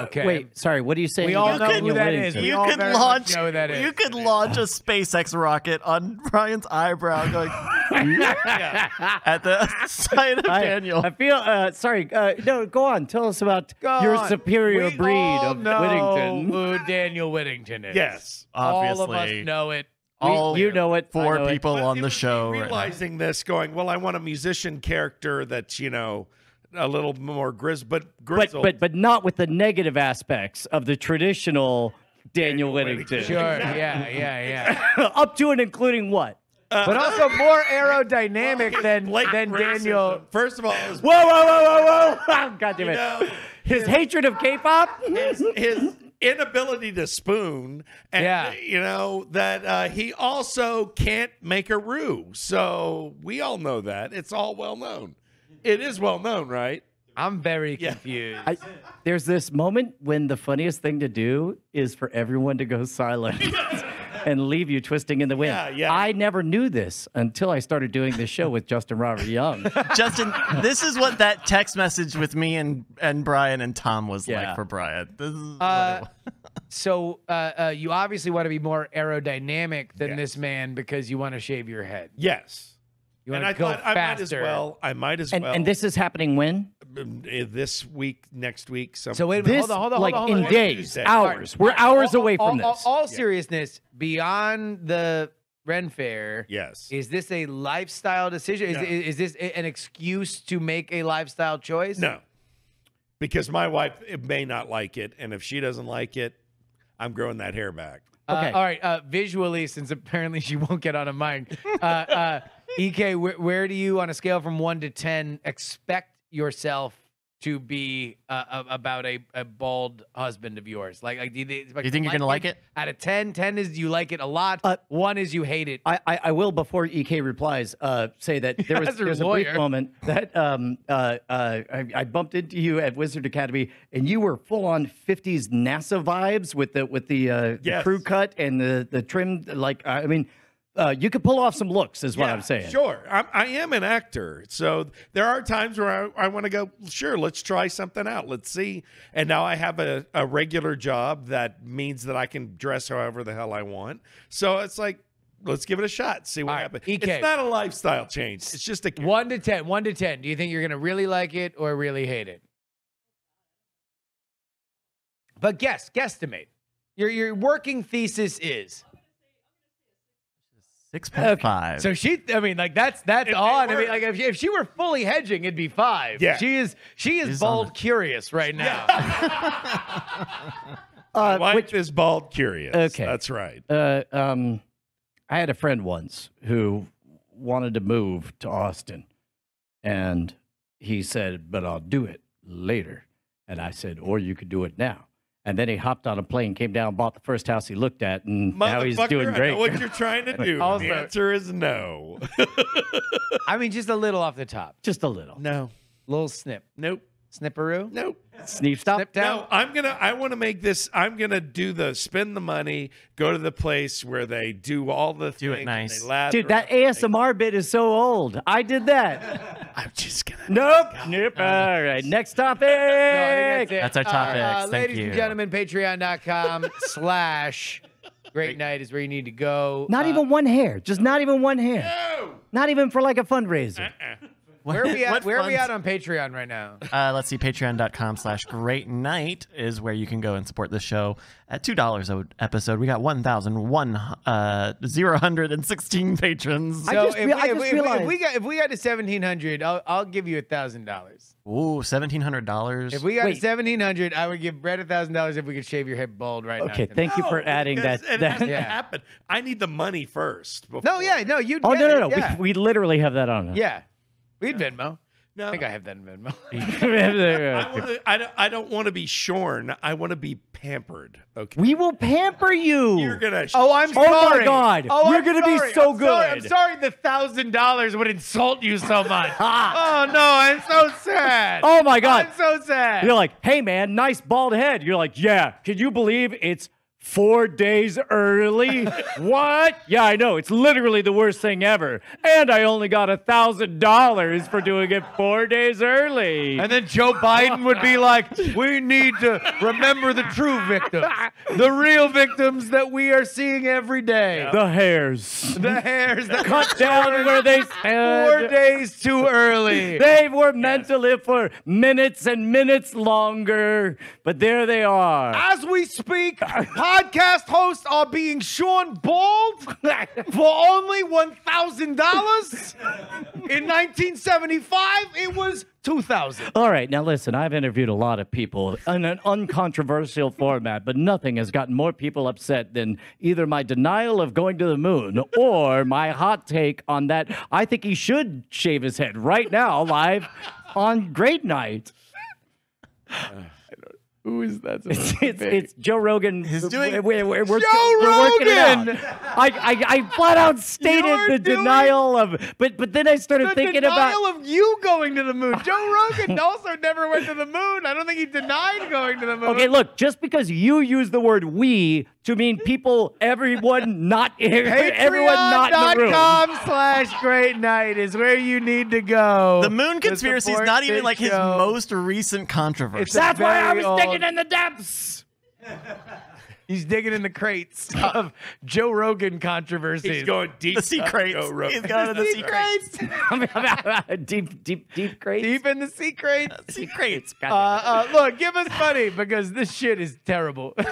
Okay. Wait, sorry, what are you saying? We all about know who that is. You all could launch. know who that is. You could launch a SpaceX rocket on *laughs* Brian's eyebrow, going *laughs* at the sight of I, Daniel. I feel uh, sorry. Uh, no, go on. Tell us about Go your on. superior We breed all of know Whittington. Who Daniel Whittington is? Yes. obviously. all of us know it. All you know it. I four know people But on the was me show. right now. realizing this, going, well, I want a musician character that's you know a little more grizz, but But grizzled. but but not with the negative aspects of the traditional Daniel, Whittington. Sure. Yeah. *laughs* Yeah. Yeah. *laughs* Up to and including what? but also more aerodynamic *laughs* than Blatant than racism. Daniel. First of all, his, Whoa whoa whoa whoa whoa! God damn you it! know, His hatred of K-pop. his, his inability to spoon, and Yeah. you know that uh, he also can't make a roux. So we all know that it's all well known. It is well known, right? I'm very Yeah. confused. I, there's this moment when the funniest thing to do is for everyone to go silent *laughs* and leave you twisting in the wind. Yeah, yeah. I never knew this until I started doing this show with Justin Robert Young. *laughs* Justin, this is what that text message with me and and Brian and Tom was Yeah. like for Brian. This is Uh, it *laughs* so uh, uh, you obviously want to be more aerodynamic than Yes. this man because you want to shave your head. Yes. You and I to go thought I might as faster. well. I might as And, well. and this is happening when? uh, this week, next week. Some, So wait a minute. This, hold on, hold on, like hold on. Hold in on. days, Tuesday. hours. We're hours All- away from all, this. All, all seriousness, beyond the Ren Fair, yes. is this a lifestyle decision? Is, No. is, is this a- an excuse to make a lifestyle choice? No, because my wife it may not like it, and if she doesn't like it, I'm growing that hair back. Uh, Okay. all right. Uh, visually, since apparently she won't get on a mic, uh, uh, Ek, where, where do you, on a scale from one to ten, expect yourself to be uh, about a, a bald husband of yours? Like, like do you, like, You think you're gonna like it? Out of 10, 10 is you like it a lot. Uh, one is you hate it. I, I, I will, before EK replies, uh, say that *laughs* there was As a there's a brief moment that um, uh, uh, I, I bumped into you at Wizard Academy, and you were full on '50s NASA vibes with the with the, uh, the crew cut and the the trim. Like I mean, uh, you could pull off some looks, is what Yeah, I'm saying. Sure, I'm, I am an actor, so there are times where I, I want to go. Sure, let's try something out. Let's see. And now I have a, a regular job that means that I can dress however the hell I want. So it's like, let's give it a shot. See what All right, happens. EK. It's not a lifestyle change. It's just a one to 10. One to 10. Do you think you're going to really like it or really hate it? But guess, guesstimate. Your, your working thesis is. Six point five. So she, I mean, like that's that's If it on. I mean, like if she, if she were fully hedging, it'd be five. Yeah. she is she is She's on bold the- curious right now. *laughs* My Uh, wife which, is bald curious. Okay. that's right. uh, um, I had a friend once who wanted to move to Austin, and he said, "But I'll do it later." And I said, "Or you could do it now." And then he hopped on a plane, came down, bought the first house he looked at, and now he's Motherfucker, doing I know great. what you're trying to *laughs* do. Also- the answer is no. *laughs* I mean, just a little off the top, Just a little. no. little snip, Nope. Snipperoo, Nope. Sneak stop. snip down. No, I'm gonna. I want to make this. I'm gonna do the spend the money, go to the place where they do all the Do it things, nice. they lather Dude, that ASMR bit is so old. I did that. *laughs* I'm just gonna. nope. Nope. All right. Next topic. No, I think That's our topic. topics. Uh, ladies you. and gentlemen, patreon.com *laughs* slash great night is where you need to go. Not Uh, even one hair. Just not even one hair. No. Not even for like a fundraiser. *laughs* Where are we at? Where are we at on Patreon right now? Uh, let's see, patreon.com slash great night is where you can go and support the show at $2 a episode. We got 1,001, uh, 016 patrons. I So just if, we, I if, we, if we- realized- got if we got to seventeen hundred, I'll I'll give you a thousand dollars. Ooh, $1,700. If we got Wait. to seventeen hundred, I would give Brett a thousand dollars if we could shave your head bald right now. Okay, tonight. thank you for adding that. because It that has *laughs* to Yeah. happen. I need the money first. No, yeah, no, you. oh get no, no, it, no! Yeah, We, we literally have that on. yeah. We'd Venmo. No, I think I have that in Venmo. *laughs* *laughs* I, wanna, I don't. I don't want to be shorn. I want to be pampered. Okay. we will pamper you. You're gonna. Oh, I'm sorry. Oh my. God. Oh, You're I'm gonna be so I'm sorry. I'm sorry. The thousand dollars would insult you so *laughs* much. Ah. oh no, I'm so sad. Oh my God. I'm so sad. You're like, hey man, nice bald head. You're like, yeah. Can you believe it's four days early? *laughs* what? Yeah, I know. It's literally the worst thing ever. And I only got a thousand dollars for doing it four days early. And then Joe Biden would be like, we need to remember the true victims, the real victims that we are seeing every day. the hairs. The hairs that Cut *laughs* down where they stand. Four days too early. they were meant to live for minutes and minutes longer, but there they are. As we speak, podcast hosts are being shorn bald *laughs* for only $1,000. In 1975, it was 2000 All right, now listen, I've interviewed a lot of people in an uncontroversial format, but nothing has gotten more people upset than either my denial of going to the moon or my hot take on that. I think he should shave his head right now, live on Great Night. *sighs* *laughs* Who is that? It's, it's, it's Joe Rogan. He's doing- We're, we're, we're, Joe we're working it out. Rogan! I, I, I flat out *laughs* stated You're the denial of, but but then I started the thinking denial about. of you going to the moon. *laughs* Joe Rogan also never went to the moon. I don't think he denied going to the moon. Okay, look, just because you use the word "we" to mean people, everyone not everyone not in the room. Patreon.com slash great night is where you need to go. The moon conspiracy is not even this like his show. most recent controversy. That's why I very was digging in the depths. *laughs* He's digging in the crates of Joe Rogan controversies. He's going deep. the sea cut crates. Joe Rogan. He's going to the sea crates. *laughs* deep, deep, deep crates. deep in the sea crates. sea crates. Uh, uh, look, give us money because this shit is terrible. *laughs*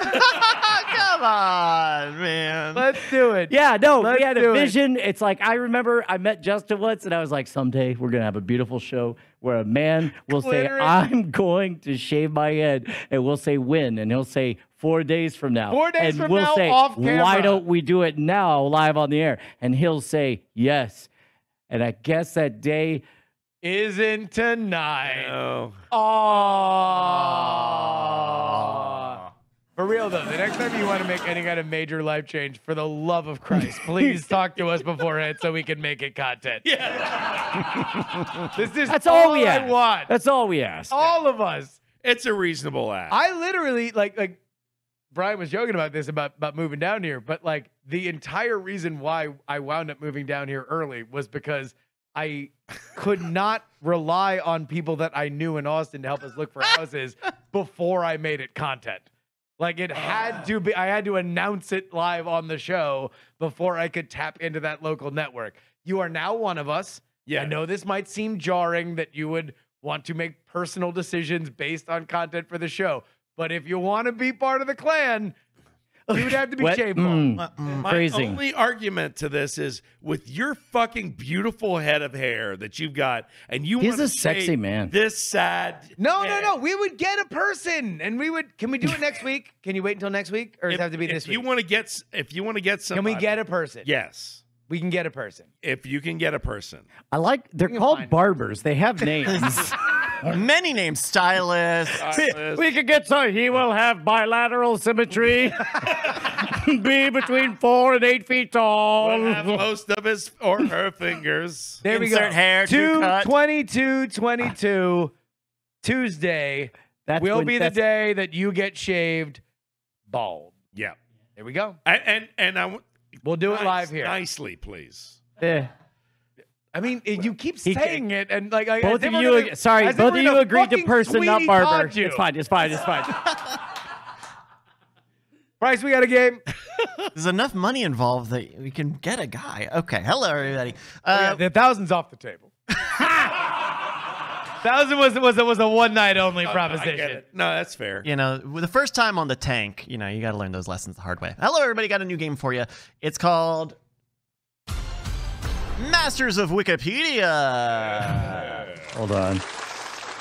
Come on, man. Let's do it. Yeah, no, Let's we had do a it. vision. It's like I remember I met Justin once, and I was like, someday we're gonna have a beautiful show where a man will say, "I'm going to shave my head," and we'll say when, and he'll say four days from now. Four days and from we'll now, say, off Why don't we do it now, live on the air? And he'll say yes. And I guess that day, Isn't tonight. Oh. Oh. For real though, the next time you want to make any kind of major life change, for the love of Christ, please *laughs* talk to us beforehand so we can make it content. Yeah. *laughs* this is that's all we I ask. want. That's all we ask. all of us. It's a reasonable ask. I literally like like Brian was joking about this about about moving down here, but like the entire reason why I wound up moving down here early was because I could *laughs* not rely on people that I knew in Austin to help us look for houses before I made it content. Like it had ah. to be I had to announce it live on the show before I could tap into that local network. You are now one of us. Yeah. I know this might seem jarring that you would want to make personal decisions based on content for the show. But if you want to be part of the clan, you would have to be What? shaved bald. Mm, My Phrasing. only argument to this is with your fucking beautiful head of hair that you've got, and you He's wanna a sexy man. This sad. No, no, head. no. We would get a person, and we would. Can we do it next week? Can you wait until next week, or does If, it have to be if week? you want to get, if you want to get some, Can we get a person? Yes, we can get a person. if you can get a person. I like. They're called find- barbers. They have *laughs* names. Many names, stylist. *laughs* we could get so he will have bilateral symmetry. *laughs* Be between four and eight feet tall. Will have most of his or her fingers. There we Insert go. hair, two Two 22 22 Tuesday That's will when- be the day that you get shaved bald. Yeah, There we go. and and, and I w- We'll do it nice- live here. nicely, please. Eh. I mean, you keep He- saying it, and like, like Both of you, gonna- ag- sorry, both of you agreed to person, not barber. It's fine. It's fine. It's fine. *laughs* Bryce, we got a game. There's enough money involved that we can get a guy. Okay, hello everybody. Oh, yeah, Uh, the thousand's off the table. *laughs* Thousand was was was a one night only I proposition. it. No, that's fair. you know, with the first time on the tank, you know, you got to learn those lessons the hard way. Hello, everybody. Got a new game for you. It's called Masters of Wikipedia. Hold on.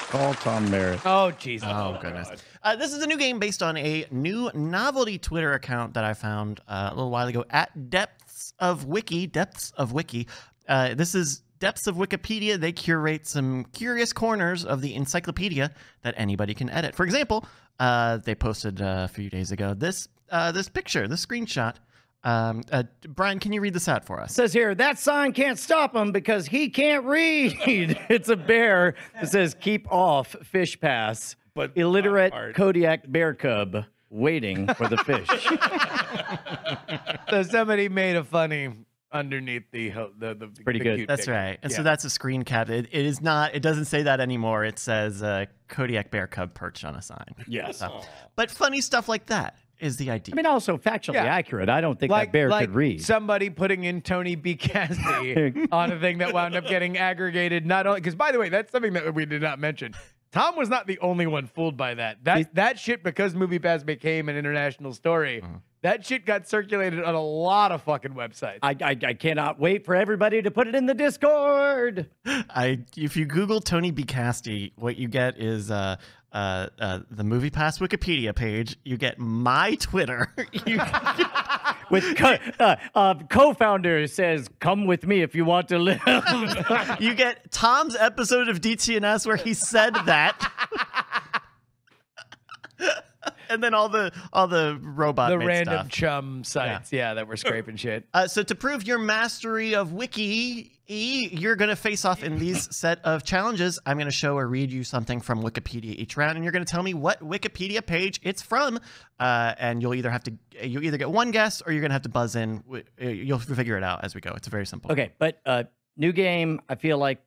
Call Tom Merritt. Oh Jesus! Oh, goodness. Uh, this is a new game based on a new novelty Twitter account that I found uh, a little while ago at Depths of Wiki. Depths of Wiki. Uh, this is Depths of Wikipedia. They curate some curious corners of the encyclopedia that anybody can edit. For example, uh, they posted uh, a few days ago this uh, this picture, this screenshot. Um, uh, Brian, can you read this out for us? says here that sign can't stop him because he can't read. *laughs* it's a bear that says "Keep off fish pass." But illiterate. Kodiak bear cub waiting for the fish. *laughs* So somebody made a funny underneath the ho- the the pretty the good. cute That's picture. right. And so that's a screen cap. It, it is not. It doesn't say that anymore. It says uh, Kodiak bear cub perched on a sign. Yes. But funny stuff like that is the idea. I mean, also factually Yeah. accurate. I don't think like that bear like could read. somebody putting in Tony B. Cassidy *laughs* on a thing that wound up getting aggregated. Not only because, by the way, that's something that we did not mention. Tom was not the only one fooled by that. That that shit because Movie Pass became an international story. Uh-huh. That shit got circulated on a lot of fucking websites. I, I I cannot wait for everybody to put it in the Discord. I if you Google Tony B. Casty, what you get is uh, uh, uh, the Movie Pass Wikipedia page. You get my Twitter. *laughs* you, With co- uh, uh, co-founder says, "Come with me if you want to live." *laughs* you get Tom's episode of DTNS where he said that. *laughs* and then all the all the robot the random stuff. chum sites, yeah. that were scraping shit. Uh, so to prove your mastery of wiki, you're going to face off in these set of challenges. I'm going to show or read you something from Wikipedia each round, and you're going to tell me what Wikipedia page it's from. Uh, and you'll either have to you either get one guess or you're going to have to buzz in. Uh, You'll figure it out as we go. It's a very simple. Okay, but uh, new game. I feel like,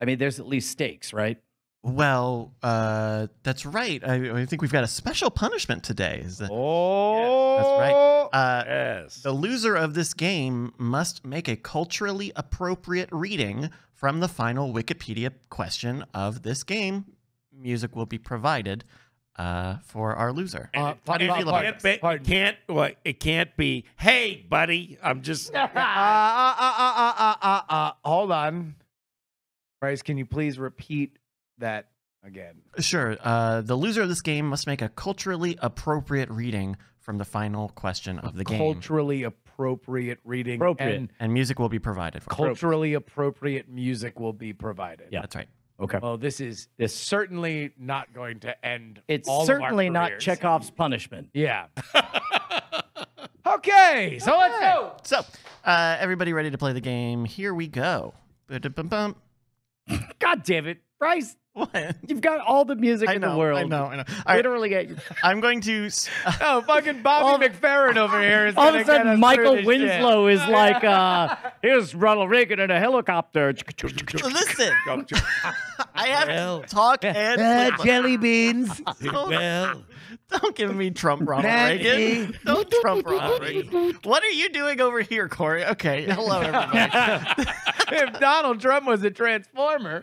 I mean, there's at least stakes, right? Well, uh, that's right. I, I think we've got a special punishment today. Is that Oh, that's right. Uh, Yes. The loser of this game must make a culturally appropriate reading from the final Wikipedia question of this game. Music will be provided uh, for our loser. Uh, How do you pa- feel pa- about It, can't, be- it can't. What? It can't be. Hey, buddy, I'm just. *laughs* Uh, uh, uh, uh, uh, uh, uh, hold on. Bryce, can you please repeat that again? Sure. Uh, the loser of this game must make a culturally appropriate reading from the final question of the game. Culturally appropriate reading. Appropriate. And and music will be provided for. culturally appropriate music will be provided. Yeah. That's right. Okay. Well, this is This certainly not going to end. it's all of our certainly not. Chekhov's punishment. Yeah. *laughs* okay, so let's go. So, uh, everybody ready to play the game? Here we go. Ba-da-bum-bum. God damn it, Bryce! What? You've got all the music I in know, the world. I know, I know. All right, Literally, get you. I'm going to. *laughs* Oh, fucking Bobby McFerrin over here is all of a sudden, Michael this shit. Winslow is *laughs* like, uh, "Here's Ronald Reagan in a helicopter." *laughs* Listen, I have to talk and flip. jelly beans. Don't, well, don't give me Trump Ronald Nancy. Reagan. Don't Trump Ronald Reagan. What are you doing over here, Corey? Okay, hello everybody. if Donald Trump was a transformer.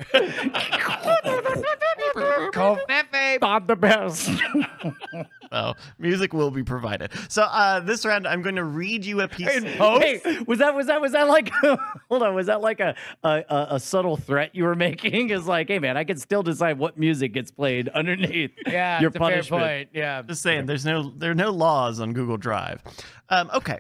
Bob the best. *laughs* oh, music will be provided. So uh, this round, I'm going to read you a piece. Hey, was that was that was that like? *laughs* hold on, was that like a, a a a subtle threat you were *laughs* making? Is like, hey man, I can still decide what music gets played underneath *laughs* Yeah, your it's a fair punishment. point. Yeah. Just saying, there's no there are no laws on Google Drive. Um, okay,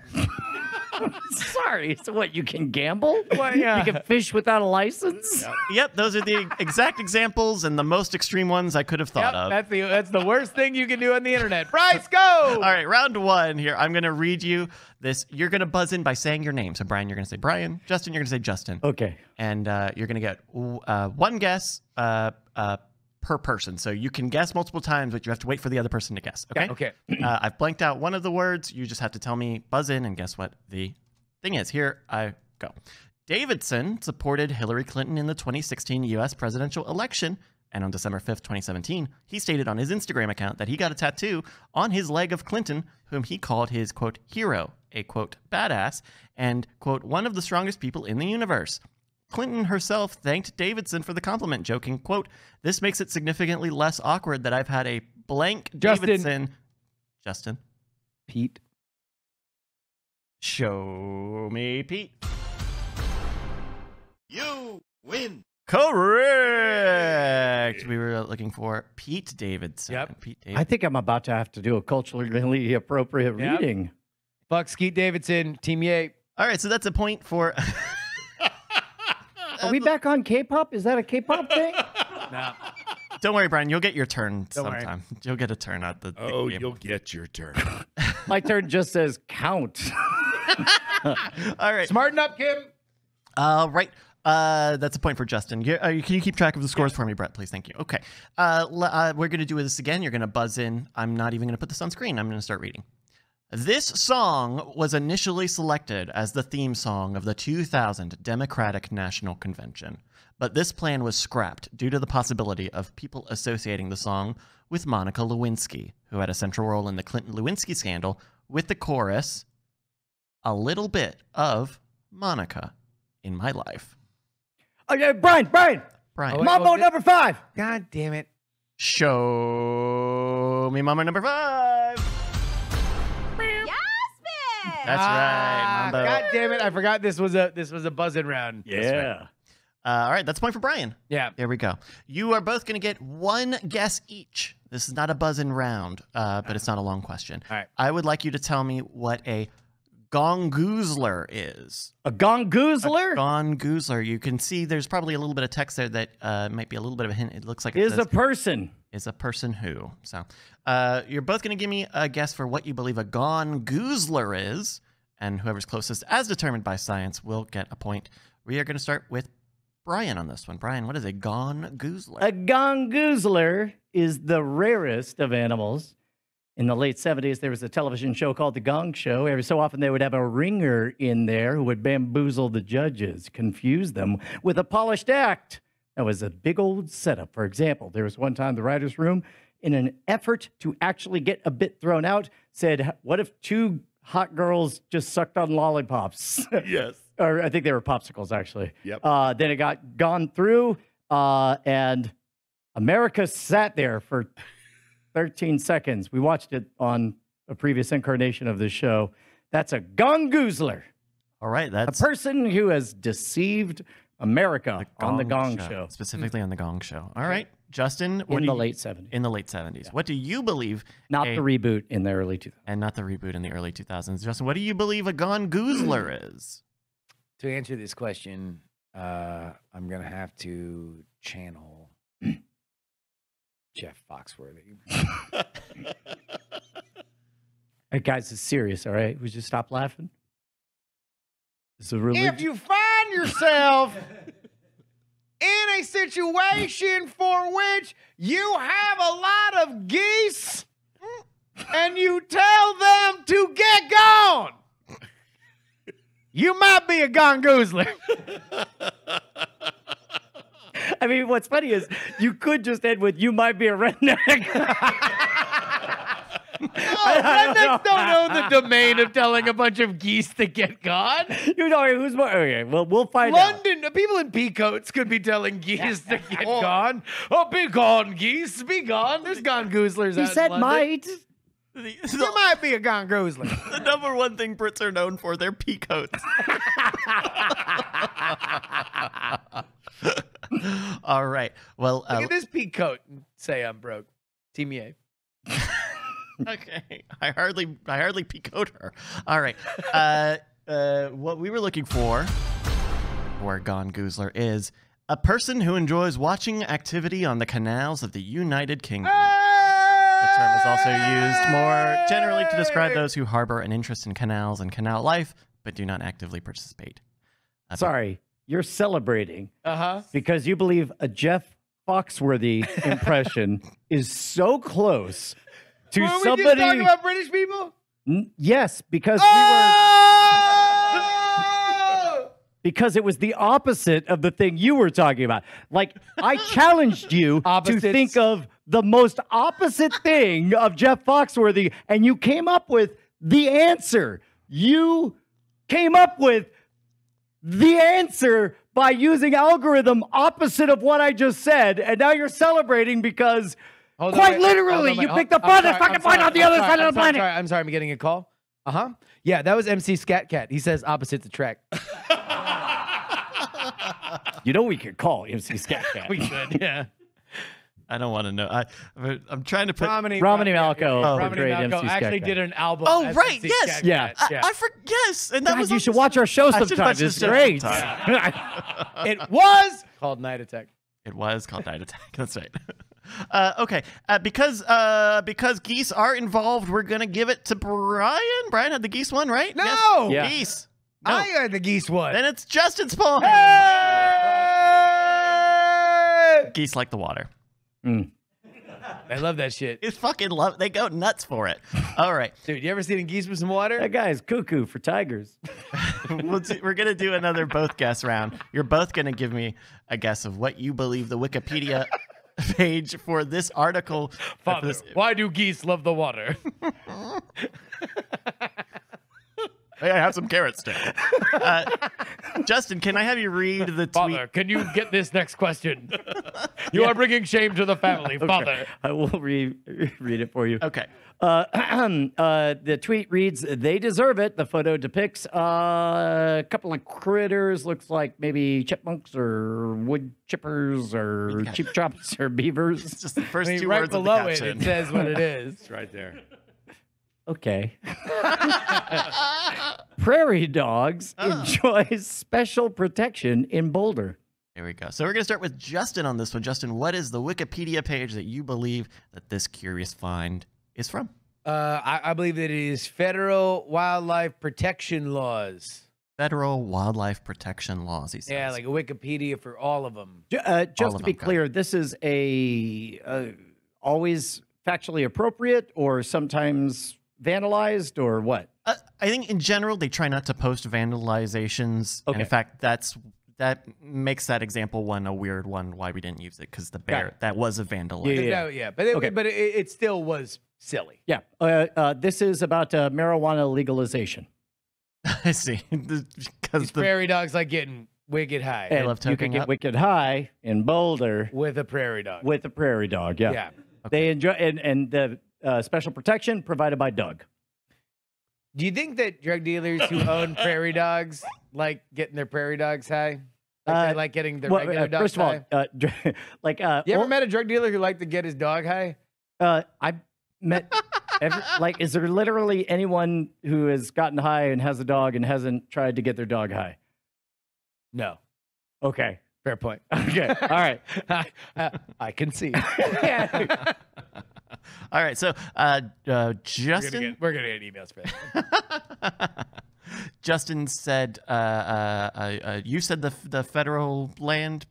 Sorry, so what? You can gamble? Well, yeah. You can fish without a license? yep, those are the exact examples and the most extreme ones I could have thought Yep, of. that's the that's the worst thing you can do on the internet. Bryce, *laughs* go. All right, round one here. I'm going to read you this. You're going to buzz in by saying your name. So, Brian, you're going to say Brian. Justin, you're going to say Justin. Okay. And uh, you're going to get uh, one guess uh, uh, per person. So, you can guess multiple times, but you have to wait for the other person to guess. Okay. Okay. *clears throat* uh, I've blanked out one of the words. You just have to tell me, buzz in, and guess what the thing is. Here I go. Davidson supported Hillary Clinton in the 2016 U.S. presidential election. And on December 5th, 2017, he stated on his Instagram account that he got a tattoo on his leg of Clinton, whom he called his quote hero, a quote badass, and quote one of the strongest people in the universe. Clinton herself thanked Davidson for the compliment, joking, quote, This makes it significantly less awkward that I've had a blank Justin. Davidson. Justin. Pete. Show me Pete. You win. Correct. We were looking for Pete Davidson. Yep. Pete Davidson. I think I'm about to have to do a culturally appropriate Yep. reading. Fuck Skeet Davidson, Team Yay. All right, so that's a point for. *laughs* Are we back on K-pop? Is that a K-pop thing? *laughs* No. Don't worry, Brian. You'll get your turn Don't worry. sometime. You'll get a turn at the. the oh, game. you'll get your turn. *laughs* My turn just says count. All right. Smarten up, Kim. All right. Uh, that's a point for Justin. Uh, can you keep track of the scores for me, Brett? Please, thank you. Okay. Uh, uh, we're gonna do this again. You're gonna buzz in. I'm not even gonna put this on screen. I'm gonna start reading. This song was initially selected as the theme song of the 2000 Democratic National Convention, but this plan was scrapped due to the possibility of people associating the song with Monica Lewinsky, who had a central role in the Clinton Lewinsky scandal, with the chorus, "A little bit of Monica in my life." Okay, Brian, Brian, Brian, Oh. Mambo oh, number five. God damn it. show me Mama number five. Yasmin. That's right, Ah, Mambo. God damn it. I forgot this was a this was a buzzing round. Yeah. Uh, all right, that's a point for Brian. Yeah. There we go. You are both going to get one guess each. This is not a buzzing round, uh, but it's not a long question. All right. I would like you to tell me what a gongoozler is. A gongoozler Gongoozler. You can see there's probably a little bit of text there that uh, might be a little bit of a hint. It looks like it is says, a person. is a person who. So uh, you're both going to give me a guess for what you believe a gongoozler is, and whoever's closest, as determined by science, will get a point. We are going to start with Brian on this one. Brian, what is a gongoozler? A gongoozler is the rarest of animals. In the late 70s, there was a television show called The Gong Show. Every so often, they would have a ringer in there who would bamboozle the judges, confuse them with a polished act. That was a big old setup. For example, there was one time the writer's room, in an effort to actually get a bit thrown out, said, What if two hot girls just sucked on lollipops? *laughs* Yes. or I think they were popsicles actually. Yep. Uh, then it got gone through, uh, and America sat there for 13 seconds. We watched it on a previous incarnation of this show. That's a gongoozler, All right, that's a person who has deceived America on the Gong Show, specifically on the Gong Show. All right, Justin, what in the you- late 70s, in the late 70s. What do you believe? not a- the reboot in the early 2000s. and not the reboot in the early 2000s. Justin, what do you believe a gongoozler *clears throat* is? To answer this question, uh, I'm gonna have to channel *clears throat* Jeff Foxworthy. Hey guys, it's serious, all right? Would you stop laughing? It's a If you find yourself in a situation for which you have a lot of geese and you tell them to get gone, you might be a gongoozler. *laughs* I mean, what's funny is you could just end with "You might be a redneck." *laughs* Oh, rednecks don't own the domain of telling a bunch of geese to get gone. you know who's more? Okay, well, we'll find out. London, people in peacoats could be telling geese to *laughs* get gone. Oh, be gone, geese, be gone. There's gongoozlers He out in said might. The, You might be a gone gongoozler. *laughs* the number one thing Brits are known for, they're peacoats. *laughs* All right. Well, uh, Look at this peacoat and say I'm broke. Team EA. *laughs* okay. I hardly, I hardly peacoat her. All right. Uh, uh, what we were looking for, for Gongoozler, is a person who enjoys watching activity on the canals of the United Kingdom. The term is also used more generally to describe those who harbor an interest in canals and canal life, but do not actively participate. Uh, Sorry, you're celebrating Uh huh. because you believe a Jeff Foxworthy *laughs* impression is so close to Were we just somebody. talking about British people? N- yes, because we were Oh! because it was the opposite of the thing you were talking about. Like I challenged you *laughs* to think of the most opposite thing of Jeff Foxworthy, and you came up with the answer. You came up with the answer by using algorithm opposite of what I just said, and now you're celebrating because Hold quite wait, literally on, you wait, picked the hold- farthest fucking I'm point on the I'm other sorry, side of I'm the sorry, planet. I'm sorry, I'm sorry, I'm getting a call. Uh huh. Yeah, that was MC Skat Kat. He says opposite the track. *laughs* You know we could call MC Skat Kat. *laughs* we could, yeah. I don't want to know. I, I'm trying to put. Romany, Romany Malco yeah, yeah. Romany portrayed Malco MC actually did an album. Oh, as right, MC yes. Scat Yeah. Cat, I, I forget. Yes, and that God, was you should watch our show I sometime. It's great. sometime. *laughs* *laughs* It was called Night Attack. It was called Night Attack. *laughs* That's right. Uh, okay, uh, because uh, because geese are involved, we're gonna give it to Brian. Brian had the geese one, right? No! Yes. Yeah. geese. No. I had the geese one. then it's Justin's point. Hey! Geese like the water. Mm. I love that shit. It's fucking love. They go nuts for it. *laughs* All right, Dude, you ever seen a geese with some water? That guy's cuckoo for tigers. *laughs* *laughs* we'll do, we're gonna do another both guess round. You're both gonna give me a guess of what you believe the Wikipedia page for this article. Father, this- why do geese love the water? Hey, I have some carrots still. *laughs* Uh, Justin, can I have you read the tweet? Father, can you get this next question? *laughs* You are bringing shame to the family, *laughs* Father. I will re- read it for you. Okay. Uh, *clears throat* uh, the tweet reads, "They deserve it." The photo depicts uh, a couple of critters, looks like maybe chipmunks or wood chippers or cheap chops or beavers. It's just the first I mean, two right words of below the it, it says what it is. It's right there. Okay. *laughs* Prairie dogs enjoy special protection in Boulder. There we go. So we're going to start with Justin on this one. Justin, what is the Wikipedia page that you believe that this curious find is from? Uh, I, I believe that it is federal wildlife protection laws. Federal wildlife protection laws. He says. Yeah, like a Wikipedia for all of them. Uh, just of to be them, clear, this is a uh, always factually appropriate, or sometimes vandalized, or what? Uh, I think in general they try not to post vandalizations. And in fact, that's that makes that example one a weird one. Why we didn't use it because the bear it. that was a vandalism. Yeah, But yeah. no, yeah, but it, Okay. but it, it still was silly. Yeah, uh, uh, this is about uh, marijuana legalization, *laughs* I see. Because These the prairie dogs like getting wicked high and love you can get up. wicked high in Boulder with a prairie dog. with a prairie dog. Yeah, yeah. they enjoy and and the uh, special protection provided by Doug. Do you think that drug dealers who own *laughs* prairie dogs like getting their prairie dogs high? Like they Uh, like getting their Well, regular uh, dogs first of all, high? uh, dr- *laughs* like uh, You ever or- met a drug dealer who liked to get his dog high? Uh, I *laughs* met every, like, is there literally anyone who has gotten high and has a dog and hasn't tried to get their dog high? No. Okay. Fair point. Okay. All right. I, I can see. All right, so uh, uh, We're gonna, Justin get, we're gonna get emails for that. Justin said, uh, uh, uh, uh, you said the the federal land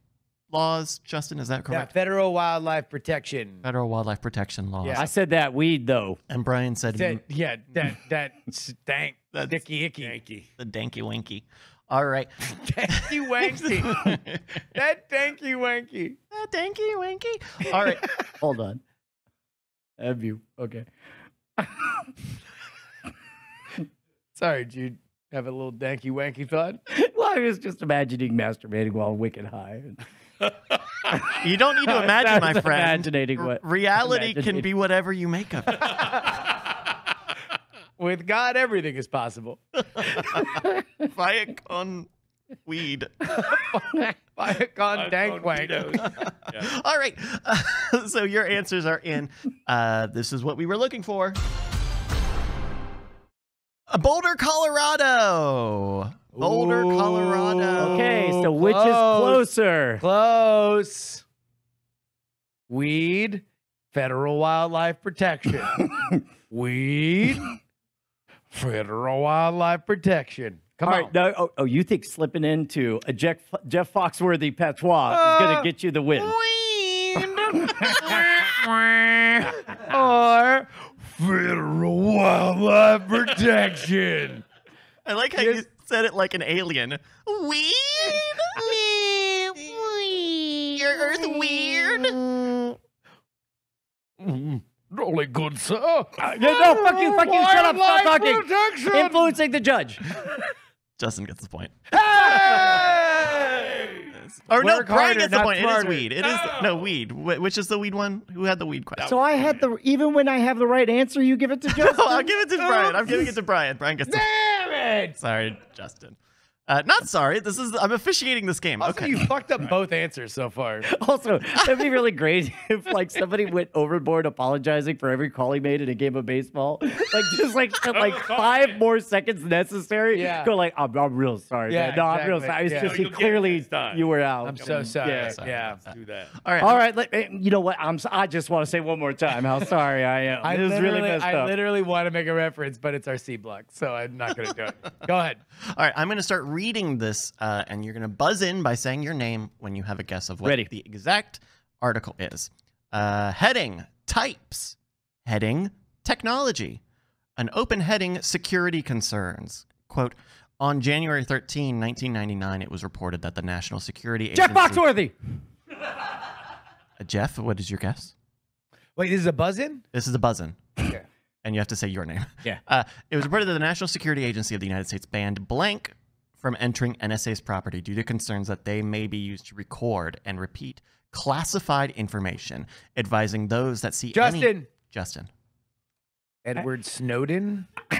laws. Justin, is that Yeah, correct? federal wildlife protection. Federal wildlife protection laws. Yeah. I said that weed though. And Brian said, Said, yeah, that that *laughs* stank, That's- sticky icky, Yankee. the danky winky. All right. *laughs* *laughs* danky wanky. that danky wanky. Ah, danky winky. All right. Hold on. Have you? Okay. *laughs* Sorry, did you have a little danky wanky thought? *laughs* Well, I was just imagining masturbating while wicked high. *laughs* You don't need to imagine, my friend. Imagining what? Reality can be whatever you make of it. With God, everything is possible. Viacon weed. *laughs* by Viacon dank wank. All right. *laughs* so your answers are in. Uh, this is what we were looking for. Uh, Boulder, Colorado. Boulder, Ooh. Colorado. Okay, so which is closer? Close. Weed, federal wildlife protection. *laughs* Weed, federal wildlife protection. Come All on. right, no, oh, oh, you think slipping into a Jeff, Jeff Foxworthy patois is going Uh, to get you the win? *laughs* or federal wildlife protection. I like how you said it like an alien. Weed? Your earth weird? Only good, sir. Uh, no, no, fuck you, fuck you, shut up, stop talking. protection. Influencing the judge. *laughs* Justin gets the point. Hey! Or no, Work Brian harder, gets the not point. It smarter. is weed. It is no weed. Wh- Which is the weed one? Who had the weed question? So I had the, even when I have the right answer, you give it to *laughs* Justin? Oh, I'll give it to Brian. I'm giving it to Brian. Brian gets the Damn it! Sorry, Justin. Uh, not sorry. This is I'm officiating this game. Also, okay. you fucked up both answers so far. *laughs* Also, that'd be really great *laughs* if like somebody went overboard apologizing for every call he made in a game of baseball. Like just like spent like *laughs* five more seconds necessary. Yeah. Go like, I'm, I'm real sorry, Yeah, man. No, I'm real exactly. sorry. It's Yeah. just You'll you get it clearly next you were out. I'm so sorry. Yeah. Yeah. yeah. Do that. All right. All right, let, eh, you know what? I'm. s- I just want to say one more time how sorry I am. I this is really literally, messed I up. literally want to make a reference, but it's our C block, so I'm not going to do it. Go ahead. All right. I'm going to start reading this, uh, and you're going to buzz in by saying your name when you have a guess of what Ready. the exact article is. Uh, heading: Types. Heading: Technology. An open heading: Security concerns. Quote. On January 13, 1999, it was reported that the National Security Agency. Jeff Foxworthy. Uh, Jeff, what is your guess? Wait, this is a buzz in? This is a buzz-in. Okay. and you have to say your name. Yeah. Uh, it was reported that the National Security Agency of the United States banned blank from entering NSA's property due to concerns that they may be used to record and repeat classified information, advising those that see any- Justin. Justin. Edward Snowden. *laughs*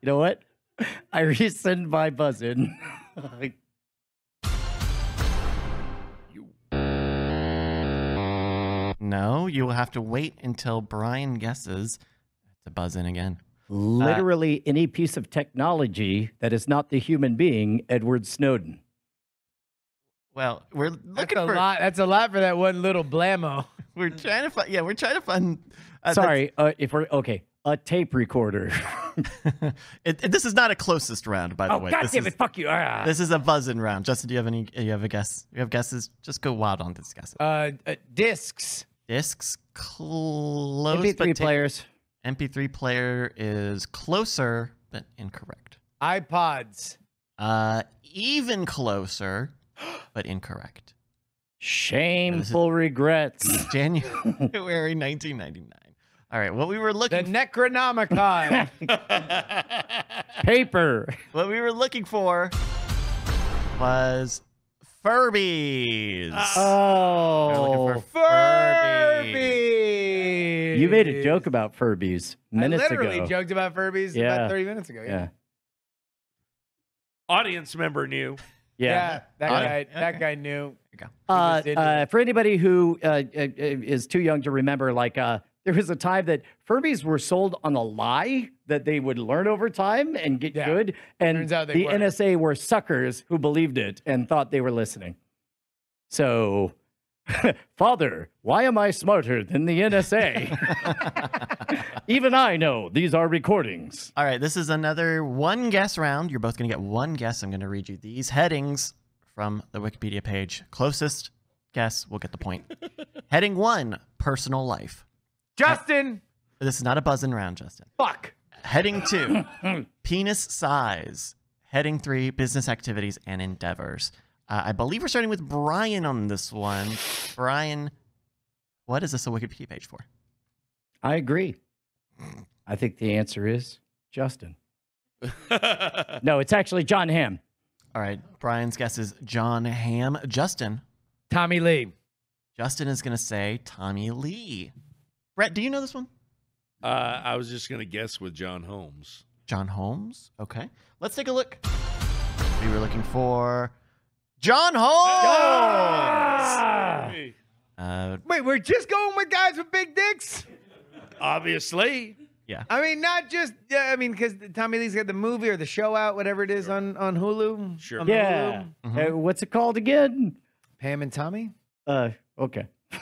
You know what? I rescind my buzz in. *laughs* No, you will have to wait until Brian guesses to buzz in again. Literally any piece of technology that is not the human being, Edward Snowden. Well, we're That's looking a for. lot. That's a lot for that one little blammo. *laughs* We're trying to find. Yeah, we're trying to find. uh, Sorry, uh, if we're okay, a tape recorder. *laughs* *laughs* It, it- this is not a closest round, by the oh way. God this damn is, it! Fuck you! Ah. This is a buzzing round. Justin, do you have any? You have a guess? You have guesses? Just go wild on this guess. Uh, uh, discs. Discs close. MP3 but ta- players. MP3 player is closer, but incorrect. iPods. Uh, even closer, *gasps* but incorrect. Shameful regrets. *laughs* January 1999. All right, what we were looking The looking Necronomicon. *laughs* Paper. what we were looking for was Furbies. Oh. We're looking for Furby. You made a joke about Furbies minutes ago. I literally ago. joked about Furbies Yeah. about 30 minutes ago. Yeah. yeah. Audience member knew. Yeah, Yeah. that Okay. guy. That guy knew. Uh, uh, for anybody who uh, uh, is too young to remember, like uh, there was a time that Furbies were sold on a lie that they would learn over time and get Yeah. good, and Turns out they the weren't. NSA were suckers who believed it and thought they were listening. So, *laughs* Father, why am I smarter than the NSA? *laughs* Even I know these are recordings. All right, this is another one guess round. You're both going to get one guess. I'm going to read you these headings from the Wikipedia page. Closest guess will get the point. *laughs* Heading one personal life. Justin. This is not a buzzing round, Justin. Fuck. Heading two penis size. Heading three business activities and endeavors. Uh, I believe we're starting with Brian on this one. Brian, what is this a Wikipedia page for? I agree. I think the answer is Justin. *laughs* No, it's actually John Hamm. All right, Brian's guess is John Hamm. Justin, Tommy Lee. Justin is going to say Tommy Lee. Brett, do you know this one? Uh, I was just going to guess with John Holmes. John Holmes. Okay. Let's take a look. We were looking for John Holmes. Hey, Uh, Wait, we're just going with guys with big dicks? Obviously. Yeah. I mean, not just, yeah, I mean, because Tommy Lee's got the movie or the show out, whatever it is on, on Hulu. Sure. On Yeah. Hulu. Mhm. Uh, what's it called again? Pam and Tommy? Uh, okay. *laughs*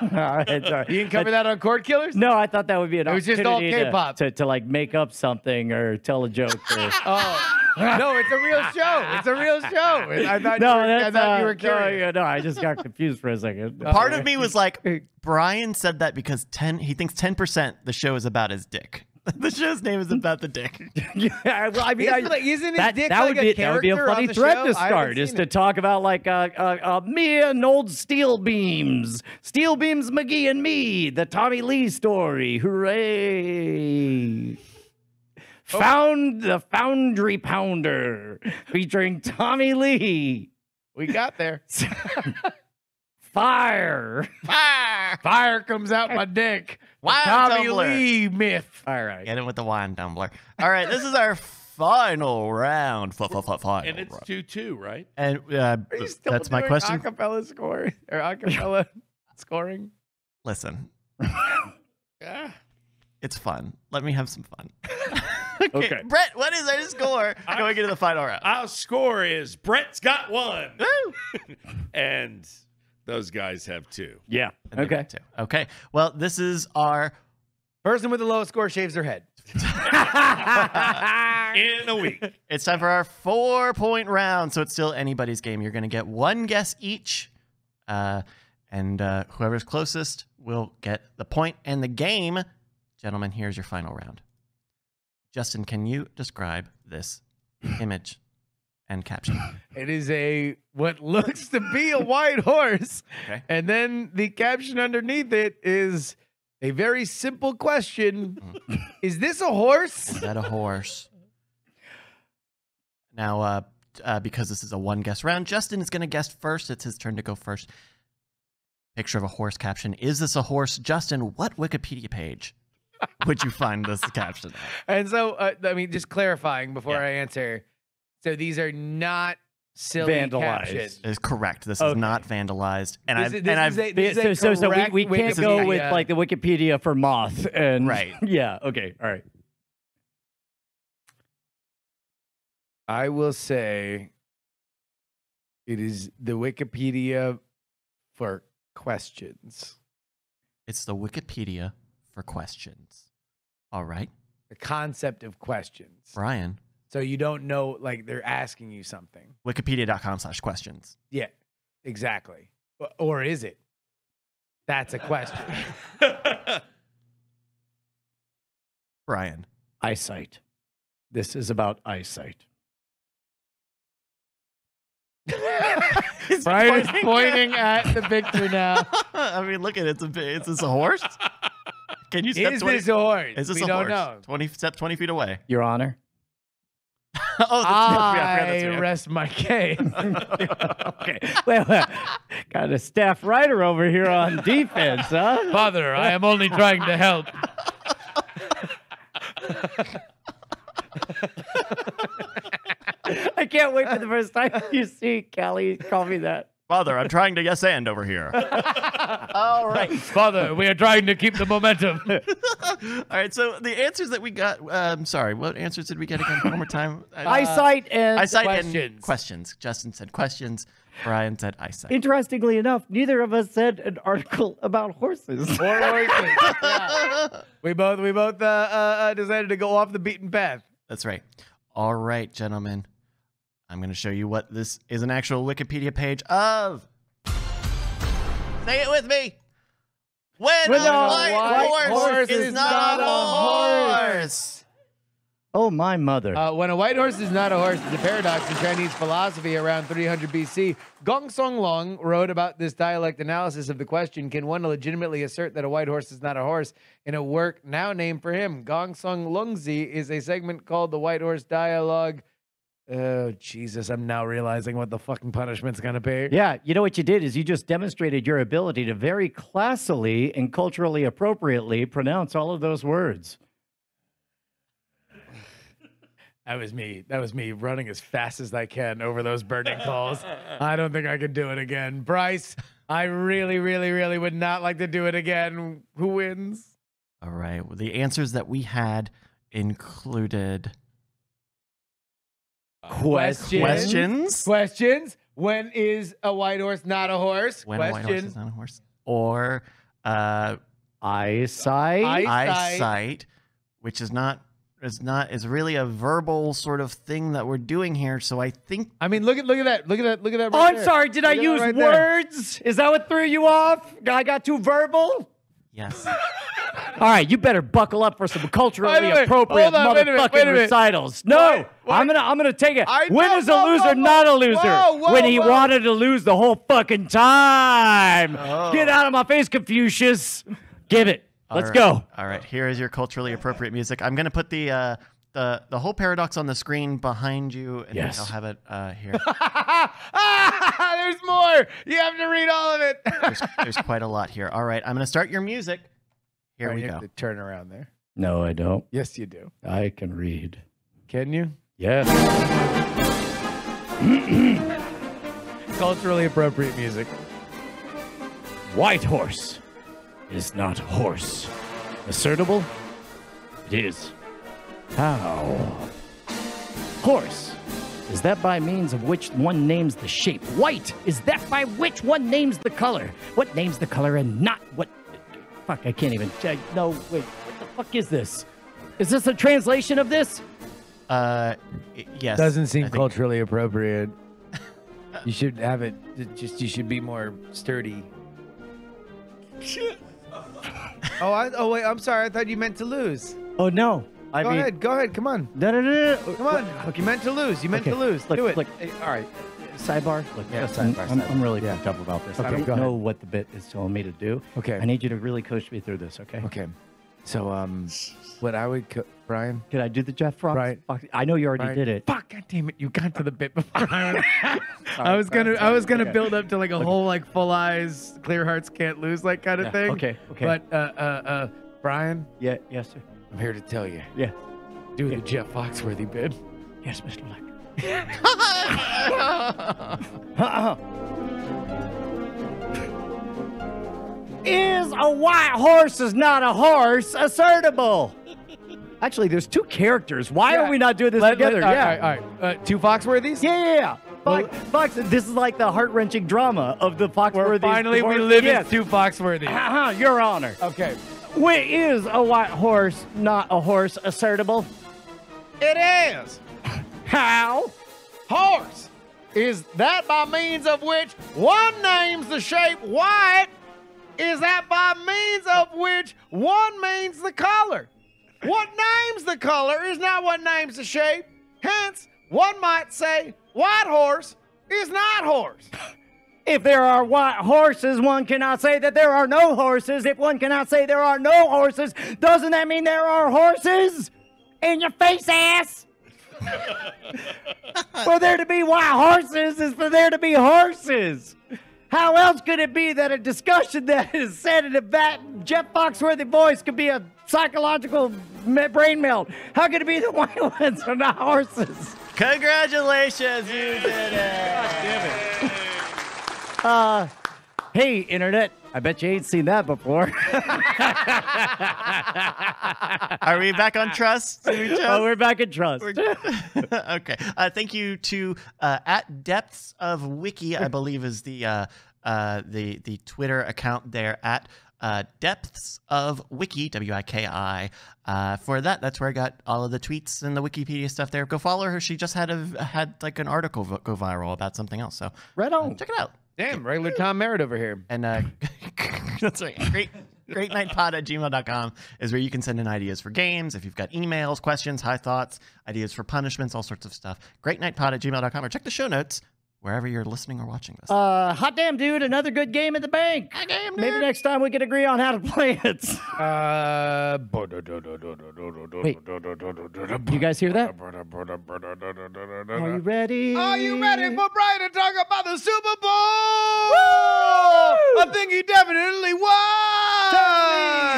All right, sorry. You didn't cover that on Cordkillers? No, I thought that would be an It was just all K-pop. to, to, like make up something or tell a joke. Or... *laughs* Oh. *laughs* no, it's a real show. It's a real show. I thought, no, you, were, that's I thought uh, you were no, yeah, no, I just got confused for a second. *laughs* part of me was *laughs* like, Brian said that because 10 he thinks 10% the show is about his dick. the show's name is about the dick. yeah, well, I mean, Isn't, like, isn't his that, dick that like would be a that would be a character funny on thread show? to start is seen to it. talk about like uh, uh, uh, me and old Steel Beams, Steel Beams McGee and me, the Tommy Lee story. Hooray! Oh. Found the Foundry Pounder featuring Tommy Lee. We got there. *laughs* Fire! Fire! Fire comes out my dick. Wine Tommy tumbler. Lee myth. All right. Get him with the wine tumbler. All right, this is our final round. F- f- f- final And it's round. 2 2, right? And uh, Are you still that's my question. Acapella score or acapella *laughs* scoring. Listen, Yeah. *laughs* it's fun. Let me have some fun. *laughs* Okay. Brett, what is our score *laughs* going into the final round? Our score is Brett's got one. *laughs* And those guys have two. Yeah. And Okay. two. Okay. Well, this is our Person with the lowest score shaves their head. In a week. It's time for our four point round. So it's still anybody's game. You're going to get one guess each. Uh, and uh, whoever's closest will get the point and the game. Gentlemen, here's your final round. Justin, can you describe this *clears throat* image and caption? It is a what looks to be a white horse. Okay. And then the caption underneath it is a very simple question. is this a horse? Is that a horse? Now, uh, uh, because this is a one guess round, Justin is going to guess first. It's his turn to go first. Picture of a horse caption. Is this a horse? Justin, what Wikipedia page would you find this caption at? And so, uh, I mean, just clarifying before Yeah. I answer. So these are not silly Vandalized. captions. Is correct. This is not vandalized. And I've, is- this and I've is a- this so, a so, so we, we can't go with Wikipedia. like the Wikipedia for moth and Right. *laughs* Yeah. Okay. All right. I will say It is the Wikipedia for questions. It's the Wikipedia for questions. All right, The concept of questions. Brian. So you don't know, like they're asking you something. Wikipedia.com slash questions. Yeah, exactly. Or is it? That's a question. *laughs* Brian. Eyesight. This is about eyesight. Brian *laughs* is pointing at the picture now. *laughs* I mean, look at it. It's a, bit- is this a horse? Can you step Is 20? this a horse? is this we a don't horse? know. 20 step 20 feet away. Your Honor. *laughs* oh, that's, yeah, I rest my case. *laughs* okay. Well, well, got a staff writer over here on *laughs* defense, huh? Father, I am only trying to help. I can't wait for the first time you see Callie call me that. Father, I'm trying to yes and over here. *laughs* All right. Father, we are trying to keep the momentum. *laughs* All right. So the answers that we got, um, sorry, what answers did we get again? One more time. *laughs* Uh, eyesight and eyesight and questions. questions. Justin said questions. Brian said eyesight. interestingly enough, neither of us said an article about horses. Or horses. Yeah. We both we both uh, uh, uh, decided to go off the beaten path. That's right. All right, gentlemen. I'm going to show you what this is an actual Wikipedia page of. Say it with me. When, When a a white, white horse, horse is, is not, not a a horse. Oh my mother. Uh, when a white horse is not a horse, it's a paradox in Chinese philosophy around 300 BC. Gongsun Long wrote about this dialect analysis of the question Can one legitimately assert that a white horse is not a horse in a work now named for him? Gongsun Longzi is a segment called the White Horse Dialogue. Oh, Jesus, I'm now realizing what the fucking punishment's going to be. yeah, you know what you did is you just demonstrated your ability to very classily and culturally appropriately pronounce all of those words. *sighs* That was me. That was me running as fast as I can over those burning calls. *laughs* I don't think I could do it again. Bryce, I really, really, really would not like to do it again. Who wins? All right. Well, the answers that we had included Questions. questions. Questions. When is a white horse not a horse? When a white horse Question. is not a horse. Or uh, Eyesight. Eyesight. eyesight, which is not is not is really a verbal sort of thing that we're doing here. So I think I mean, look at look at that. Look at that. Look at that. oh, I'm there. sorry. Did I Look at that use right words? Is that what threw you off? I got too verbal? Yes. *laughs* All right, you better buckle up for some culturally Wait minute. appropriate on, wait a minute, motherfucking wait minute. recitals. No, What? What? I'm gonna I'm gonna take it. I- when whoa, is a loser whoa, not a loser? Whoa, whoa, when he whoa. wanted to lose the whole fucking time. Oh. Get out of my face, Confucius. Give it. Let's All go. All right. Here is your culturally appropriate music. I'm gonna put the uh, the the whole paradox on the screen behind you, and Yes. I'll have it uh, here. *laughs* There's more. You have to read all of it. There's, there's quite a lot here. All right. I'm gonna start your music. Here Right, we you go. have to turn around there. No, I don't. Yes, you do. I can read. Can you? Yes. *clears throat* Culturally appropriate music. White horse is not horse. Assertable? It is. How? Horse. Is that by means of which one names the shape? White. Is that by which one names the color? What names the color and not what? Fuck, I can't even. I, no, wait. What the fuck is this? Is this a translation of this? Uh, y- yes. Doesn't I seem think- culturally appropriate. you should have it. it Just you should be more sturdy. *laughs* oh, I, oh wait. I'm sorry. I thought you meant to lose. Oh no. I Go mean, ahead. Go ahead. Come on. No, no, no. Come on. You meant to lose. You meant Okay, to lose. Look, Do it. Look, all right. Sidebar. Look, Yeah, sidebar, I'm, sidebar. I'm really Yeah. up about this. Okay, I don't know what the bit is telling me to do. Okay. I need you to really coach me through this, okay? Okay. So, um, what I would, co- Brian. Can I do the Jeff Frost? Right. I know you already Brian- did it. Fuck! God damn it! You got to the bit before I was. *laughs* I was gonna. I was gonna Okay. build up to like a whole like full eyes, clear hearts can't lose like kind of Yeah, thing. okay, okay. But uh, uh, uh, Brian, Yeah, yes, sir. I'm here to tell you, Yeah. do the Jeff Foxworthy bid. Yes, Mr. Black. *laughs* is a white horse is not a horse assertable? Actually, there's two characters. Why Yeah. are we not doing this Let- let- together? all yeah. right, all right, all right. Uh, two Foxworthies. yeah, yeah, yeah. Fox, Fox, this is like the heart wrenching drama of the Foxworthy. Finally, we live yes. in two Foxworthy. Uh-huh, Your Honor. Okay. Wait, is a white horse not a horse assertable? It is. How? Horse is that by means of which one names the shape white, is that by means of which one means the color. What names the color is not what names the shape. Hence, one might say white horse is not horse. If there are white horses, one cannot say that there are no horses. If one cannot say there are no horses, doesn't that mean there are horses? In your face, ass! *laughs* for there to be white horses is for there to be horses. How else could it be that a discussion *laughs* that is said in a vat, Jeff Foxworthy voice could be a psychological me- brain melt? How could it be that *laughs* white ones are not horses? Congratulations, you did it! God damn it. Uh, hey, internet. I bet you ain't seen that before. *laughs* Are we back on trust? *laughs* We oh, we're back in trust. *laughs* okay. Uh, thank you to uh, at depths of wiki, I believe is the uh, uh, the the Twitter account there at uh, depths of wiki w i k i. Uh, for that, that's where I got all of the tweets and the Wikipedia stuff there. Go follow her. She just had a had like an article go viral about something else. So Right on. check it out. Damn, regular Tom Merritt over here. And uh, *laughs* that's right. Great. Great night pod at gmail.com is where you can send in ideas for games. If you've got emails, questions, high thoughts, ideas for punishments, all sorts of stuff. Great night pod at gmail.com or check the show notes wherever you're listening or watching this. Uh, hot damn, dude! Another good game at the bank. Maybe next time we can agree on how to play it. Uh, Wait, you guys hear that? Are you ready? Are you ready for Brian to talk about the Super Bowl? I think he definitely won.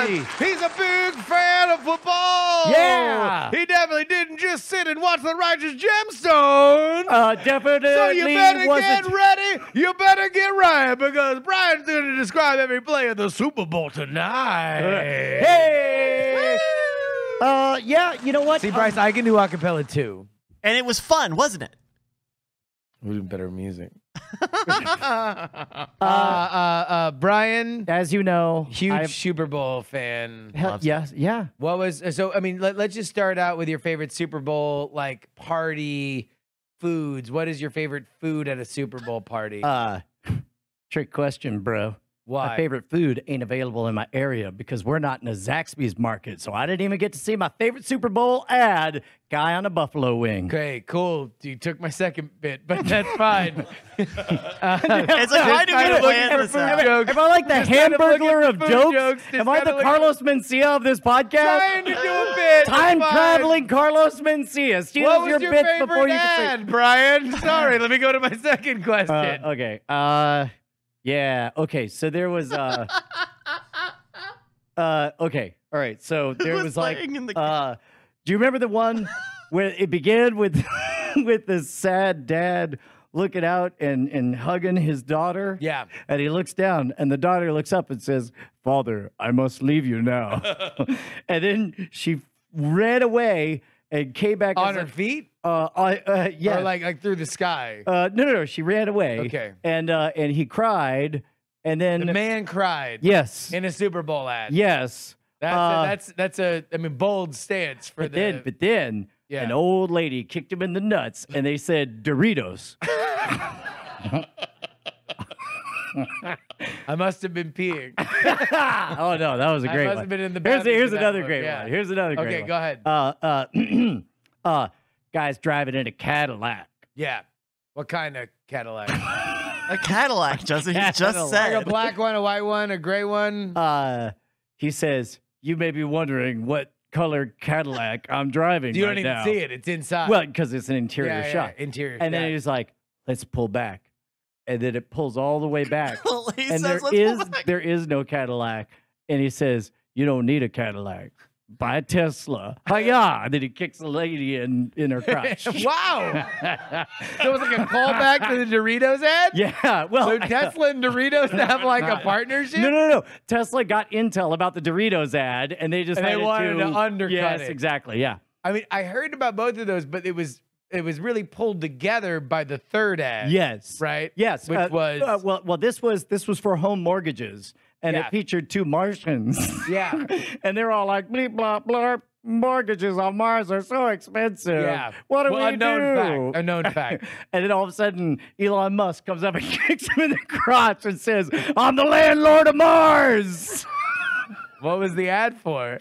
Totally. He's a big fan of football. Yeah. He definitely didn't just sit and watch the Righteous Gemstones. Uh, definitely so you better wasn't. get ready. You better get right because Brian's going to describe every play of the Super Bowl tonight. Hey. Uh, yeah. You know what? See, Bryce, I can do acapella too. and it was fun, wasn't it? We do better music. *laughs* uh, uh, uh, Brian, As you know, huge I've- Super Bowl fan. Hell, Loves it. yes, yeah. What was so? I mean, let, let's just start out with your favorite Super Bowl like party foods. What is your favorite food at a Super Bowl party? Uh, trick question, bro. Why? My favorite food ain't available in my area because we're not in a Zaxby's market, so I didn't even get to see my favorite Super Bowl ad, guy on a buffalo wing. Okay, cool. You took my second bit, but that's fine. *laughs* It's like, why do we kinda plan looking this jokes. Am I like the Just of looking hamburglar of jokes? jokes, Am I the Carlos Mencia of this podcast? Trying to do a bit. Time traveling Carlos Mencia. Steals What was your, your, bits before you ad, can Brian? Sorry, let me go to my second question. Uh, okay. Uh, yeah. Okay. So there was. Uh, *laughs* uh, okay. All right. So there was was like. in the- Uh, do you remember the one where it began with *laughs* with this sad dad looking out and and hugging his daughter? Yeah. And he looks down, and the daughter looks up and says, "Father, I must leave you now." *laughs* and then she ran away and came back On as her a- feet? Uh, uh, yeah. Or like like through the sky? uh, no, no, no. She ran away. Okay. And uh, and he cried, and then the man cried yes, in a Super Bowl ad. yes. That's Uh, a, that's that's a I mean bold stance for But the then, but then, Yeah. an old lady kicked him in the nuts, and they said Doritos. *laughs* *laughs* I must have been peeing. *laughs* oh no, that was a great I must one. have been in the here's bathroom here's another great yeah. one. Here's another great Okay, one. Okay, go ahead. Uh, uh, *clears throat* uh, guys driving in a Cadillac. Yeah. What kind of Cadillac? A Cadillac, *laughs* Justin. He just Cadillac. like a black one, a white one, a gray one. Uh, he says, "You may be wondering what color Cadillac I'm driving you right don't even now." see it. It's inside. Well, because it's an interior yeah, yeah, shot. Interior. and then he's like, "Let's pull back," and then it pulls all the way back, *laughs* he and says, there "Let's is pull back." there is no Cadillac, and he says, "You don't need a Cadillac." Buy a Tesla. Hiya! And then he kicks the lady in, in her crotch. *laughs* wow. *laughs* so it was like a callback to the Doritos ad. yeah. Well, So Tesla and Doritos have like a partnership. No, no, no. Tesla got intel about the Doritos ad, and they just And they wanted to undercut Yes, it. exactly. Yeah. I mean, I heard about both of those, but it was it was really pulled together by the third ad. Yes. Right. Yes. Which uh, was uh, well. Well, this was this was for home mortgages, and Yeah. it featured two Martians. Yeah. *laughs* and they're all like, bleep blah blah. Mortgages on Mars are so expensive. Yeah. What do Well, we unknown do? fact. Unknown fact. *laughs* and then all of a sudden, Elon Musk comes up and *laughs* kicks him in the crotch and says, "I'm the landlord of Mars." what was the ad for?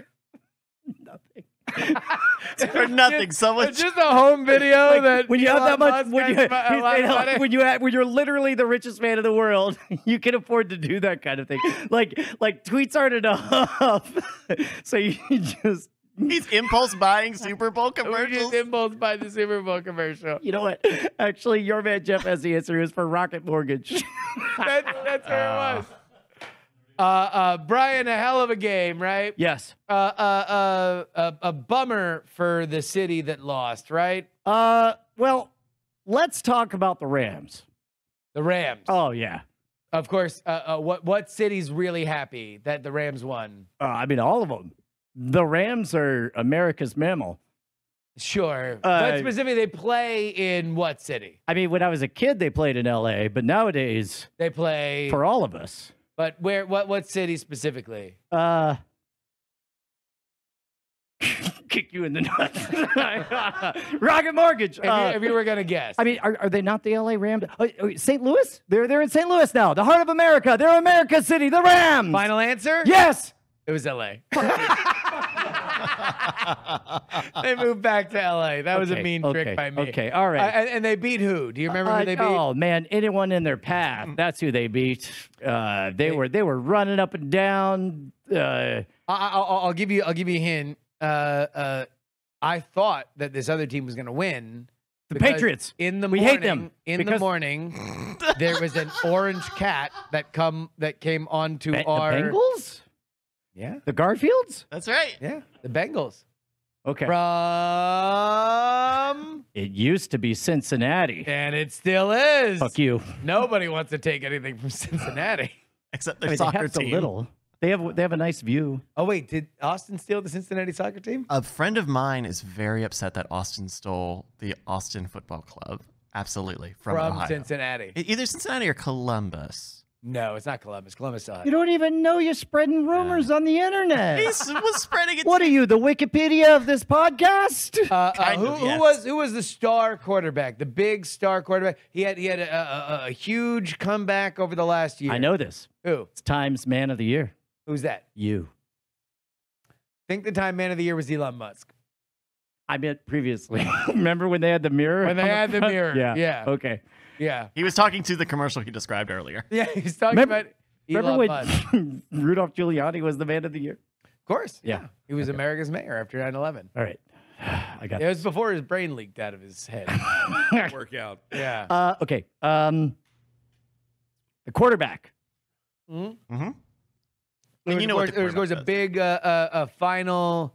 For nothing. Someone It's just a home video Like, that when you have that Elon much, when you, makes a *laughs* he's lot made of a- money. when you have, when you're literally the richest man in the world, *laughs* you can afford to do that kind of thing. Like like tweets aren't enough, *laughs* so you just he's impulse buying Super Bowl commercials. impulsed by the Super Bowl commercial. you know what? Actually, your man Jeff has the answer is for Rocket Mortgage. That's, that's where it was. Uh, uh, Brian, a hell of a game, right? yes. Uh, uh, uh, a, a bummer for the city that lost, right? Uh, well, let's talk about the Rams. The Rams. Oh yeah. Of course. Uh, uh, what what city's really happy that the Rams won? Uh, I mean, all of them. The Rams are America's mammal. Sure. Uh, but specifically, they play in what city? I mean, when I was a kid, they played in L.A., but nowadays, They play. for all of us, but where? What? What city specifically? uh, *laughs* kick you in the nuts. *laughs* Rocket Mortgage. If, you, Uh, if you were gonna guess. I mean, are, are they not the L.A. Rams? Oh, oh, St. Louis? They're they're in St. Louis now, the heart of America. They're America's city, the Rams. final answer? Yes. It was L.A. *laughs* *laughs* they moved back to L.A. That was a mean okay, trick by me. Okay, all right. Uh, and, and they beat who? Do you remember Uh, who they beat? Oh man, anyone in their path. *laughs* That's who they beat. Uh, they were they were running up and down. Uh, I, I, I'll, I'll give you. I'll give you a hint. Uh, uh, I thought that this other team was going to win. the Patriots. In the We morning, hate them In the morning, *laughs* there was an orange cat that come that came onto Ba- our. the Bengals. Yeah, The Garfields. That's right. yeah, the Bengals Okay. from, It used to be Cincinnati. and it still is. Fuck you. Nobody wants to take anything from Cincinnati. *laughs* Except I their mean, they soccer have so team. little. They have they have a nice view. Oh wait, did Austin steal the Cincinnati soccer team? A friend of mine is very upset that Austin stole the Austin Football Club. Absolutely. From, From Ohio. Cincinnati. Either Cincinnati or Columbus. No, it's not Columbus. Columbus still has You don't even know you're spreading rumors on the internet. He s- was spreading it. what are you, the Wikipedia of this podcast? Uh, uh, Kind who, of, who yes. was who was the star quarterback? The big star quarterback. He had he had a, a, a, a huge comeback over the last year. I know this. who. It's Times Man of the Year. Who's that? You. think the time man of the year was Elon Musk. I meant previously. *laughs* Remember when they had the mirror? When they on had the front? *laughs* mirror, Yeah. yeah. Okay. Yeah, He was talking to the commercial he described earlier. *laughs* yeah. He's talking Remember- about Remember Elon when Musk. *laughs* Rudolph Giuliani was the man of the year? Of course. Yeah. He was America's mayor after 9/11. All right. *sighs* I got It was before his brain leaked out of his head. *laughs* Work out. yeah. Uh, okay. Um, the quarterback. Mm-hmm. There And you know what the there was, there a does. big uh, uh, uh, final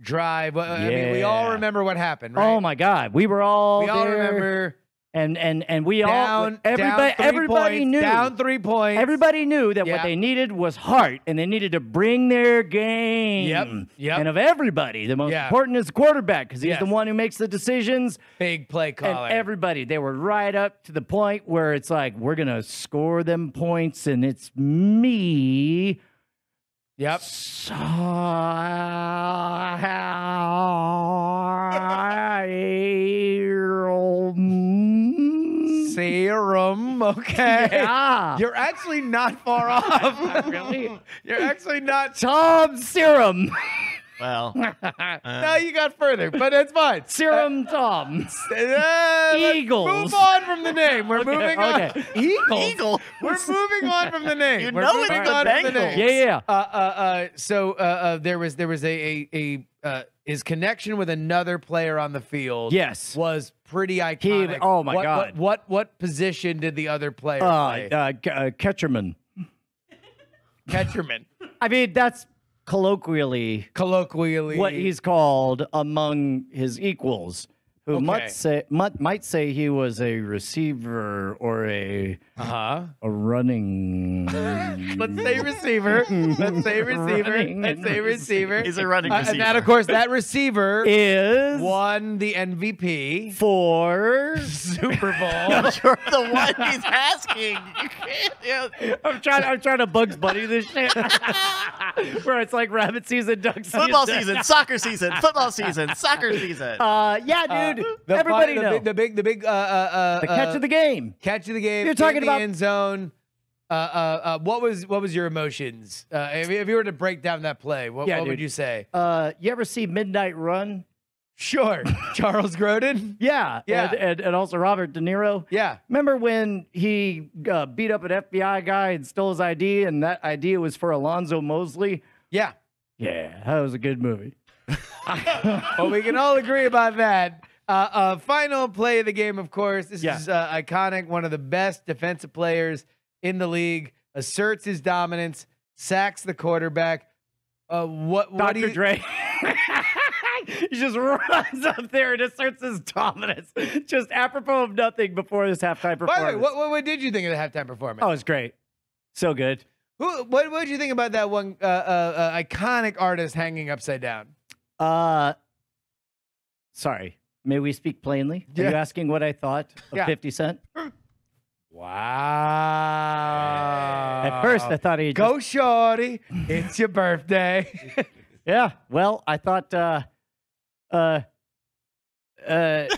drive. Well, I mean, we all Yeah. remember what happened, right? Oh my God, we were all we all there, remember and and and we all down, everybody down three everybody points, knew down three points. everybody knew that Yeah. what they needed was heart, and they needed to bring their game. Yep, yep. And of everybody, the most Yeah. important is the quarterback because he's the one who makes the decisions. big play caller. And everybody, they were right up to the point where it's like, we're gonna score them points, and it's me. yep. Serum. *laughs* Okay. Yeah. You're actually not far off. *laughs* Really? You're actually not. Tom Serum. *laughs* Well, *laughs* now you got further, but it's fine. *laughs* Serum Tom. Uh, *laughs* Eagles. Move on from the name. We're Okay, moving on. okay. Eagles. Eagle. We're moving on from the name. You We're know moving it's the on from the name. Yeah, yeah. Uh, uh, uh, so uh, uh, there was there was a a, a uh, his connection with another player on the field. Yes. was pretty iconic. oh my What- God. What, what what position did the other player Uh, play? uh, uh, Ketcherman. Catcherman, I mean, that's colloquially colloquially. what he's called among his equals. Who Okay. might say might, might say he was a receiver or a Uh huh. a running. *laughs* Let's say receiver. Let's say receiver. Let's say receiver. He's a running Uh, receiver. and that, of course, that receiver is won the MVP for. Super Bowl. *laughs* You're the one he's asking. You can't. Yeah. I'm trying. I'm trying to Bugs Bunny this shit, *laughs* where it's like rabbit season, duck season, Football season, soccer season, football season, soccer season. Uh, yeah, dude. The everybody fun- know the big, the big, the big, uh, uh, uh, the catch uh, of the game. catch of the game. You're talking about- end zone. Uh, uh, uh, what was what was your emotions? Uh, if, if you were to break down that play, what, Yeah, what would you say? Uh, you ever see Midnight Run? Sure, *laughs* Charles Grodin. Yeah, Yeah. and, and, and also Robert De Niro. Yeah, Remember when he uh, beat up an FBI guy and stole his ID, and that ID was for Alonzo Mosley? yeah. Yeah, that was a good movie. *laughs* well, we can all agree about that. Uh, uh, final play of the game, of course. This Yeah. is uh, iconic. One of the best defensive players in the league asserts his dominance, sacks the quarterback. Uh, what? What do Dr. you? Dre. *laughs* he just runs up there and asserts his dominance, just apropos of nothing before this halftime performance. By the way, what, what, what did you think of the halftime performance? Oh, it's great. So good. Who, what what did you think about that one uh, uh, uh, iconic artist hanging upside down? Uh, sorry. May we speak plainly? Are you Yeah. asking what I thought of Yeah. 50 Cent? Wow. At first, I thought he Go shorty, it's your birthday. *laughs* Yeah. Well, I thought, uh, uh, uh, *laughs* uh,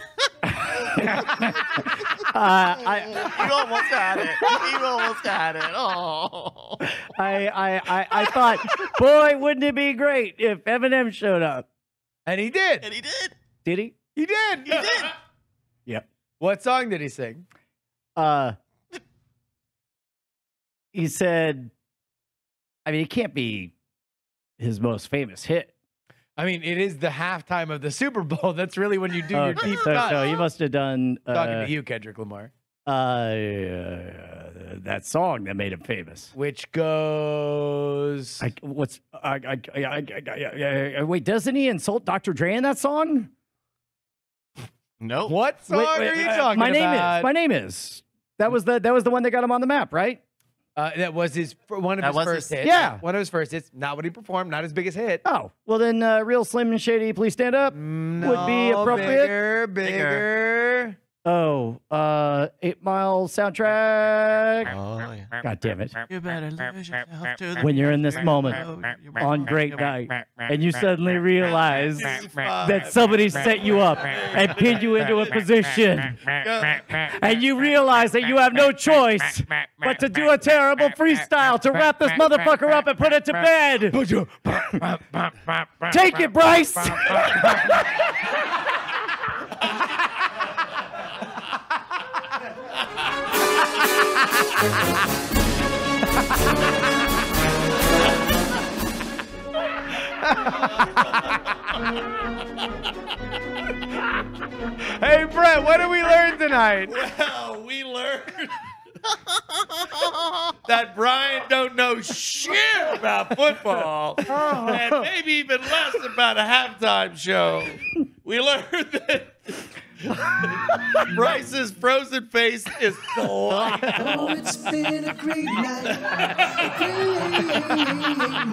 I, you almost had it. You almost had it. Oh. I, I, I, I thought, boy, wouldn't it be great if Eminem showed up? and he did. And he did. Did he? He did. He did. *laughs* Yep. What song did he sing? Uh, he said, I mean, it can't be his most famous hit. I mean, it is the halftime of the Super Bowl. *laughs* That's really when you do your deep so, cut. so he must have done uh, Talking to you, Kendrick Lamar. uh, that song that made him famous. Which goes. I, what's I, I, I, I, I, I, wait? Doesn't he insult Dr. Dre in that song? Nope. what song Wait, are wait, you uh, talking my name is. My name is. That was the that was the one that got him on the map, right? Uh, that was his one of That his first his- hits. Yeah. one of his first hits. Not what he performed. Not his biggest hit. Oh, well then, uh, real Slim and Shady, please stand up. Would be No, appropriate. Bigger, bigger. Oh, uh, Eight Mile soundtrack. Oh, yeah. God damn it! You better lose yourself to the When you're in this moment on great night, and you suddenly realize that somebody set you up and pinned you into a position, and you realize that you have no choice but to do a terrible freestyle to wrap this motherfucker up and put it to bed. Take it, Bryce. Hey, Brett, what did we learn tonight? Well, we learned that Brian don't know shit about football, and maybe even less about a halftime show. We learned that *laughs* Bryce's frozen face is delightful. *laughs* Oh, it's been a great night. A great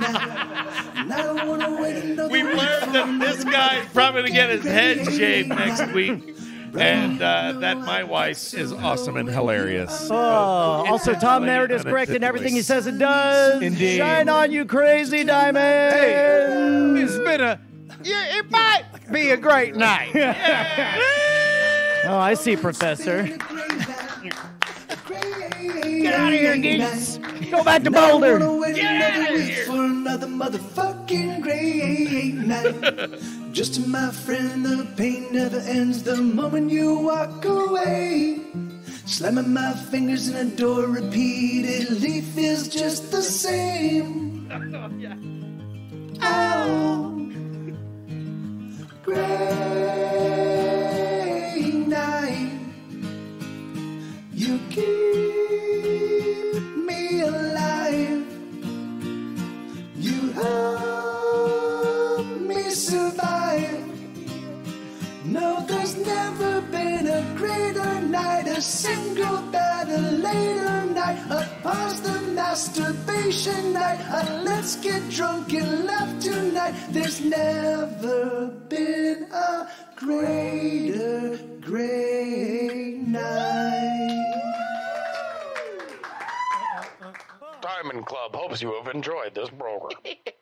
night. And I don't want to wait another We've learned that this guy guy's probably gonna get his head shaved next week, and uh, that my wife is awesome and hilarious. Oh, also, Tom Merritt is correct in everything he says and does. Indeed. Shine on, you crazy diamond. It's been a. Yeah, it might be a great night. *laughs* Oh, I see, Professor. Get out of here, geese. Go back to Boulder. Get out of here. For another motherfucking great night. *laughs* Just to my friend, the pain never ends the moment you walk away. Slamming my fingers in a door repeatedly feels just the same. *laughs* Oh, great You keep me alive. You help me survive. No, there's never been a greater night, a single better later night. A pause the masturbation night, a let's get drunk and love tonight. There's never been a greater, great night. Diamond Club hopes you have enjoyed this program. *laughs*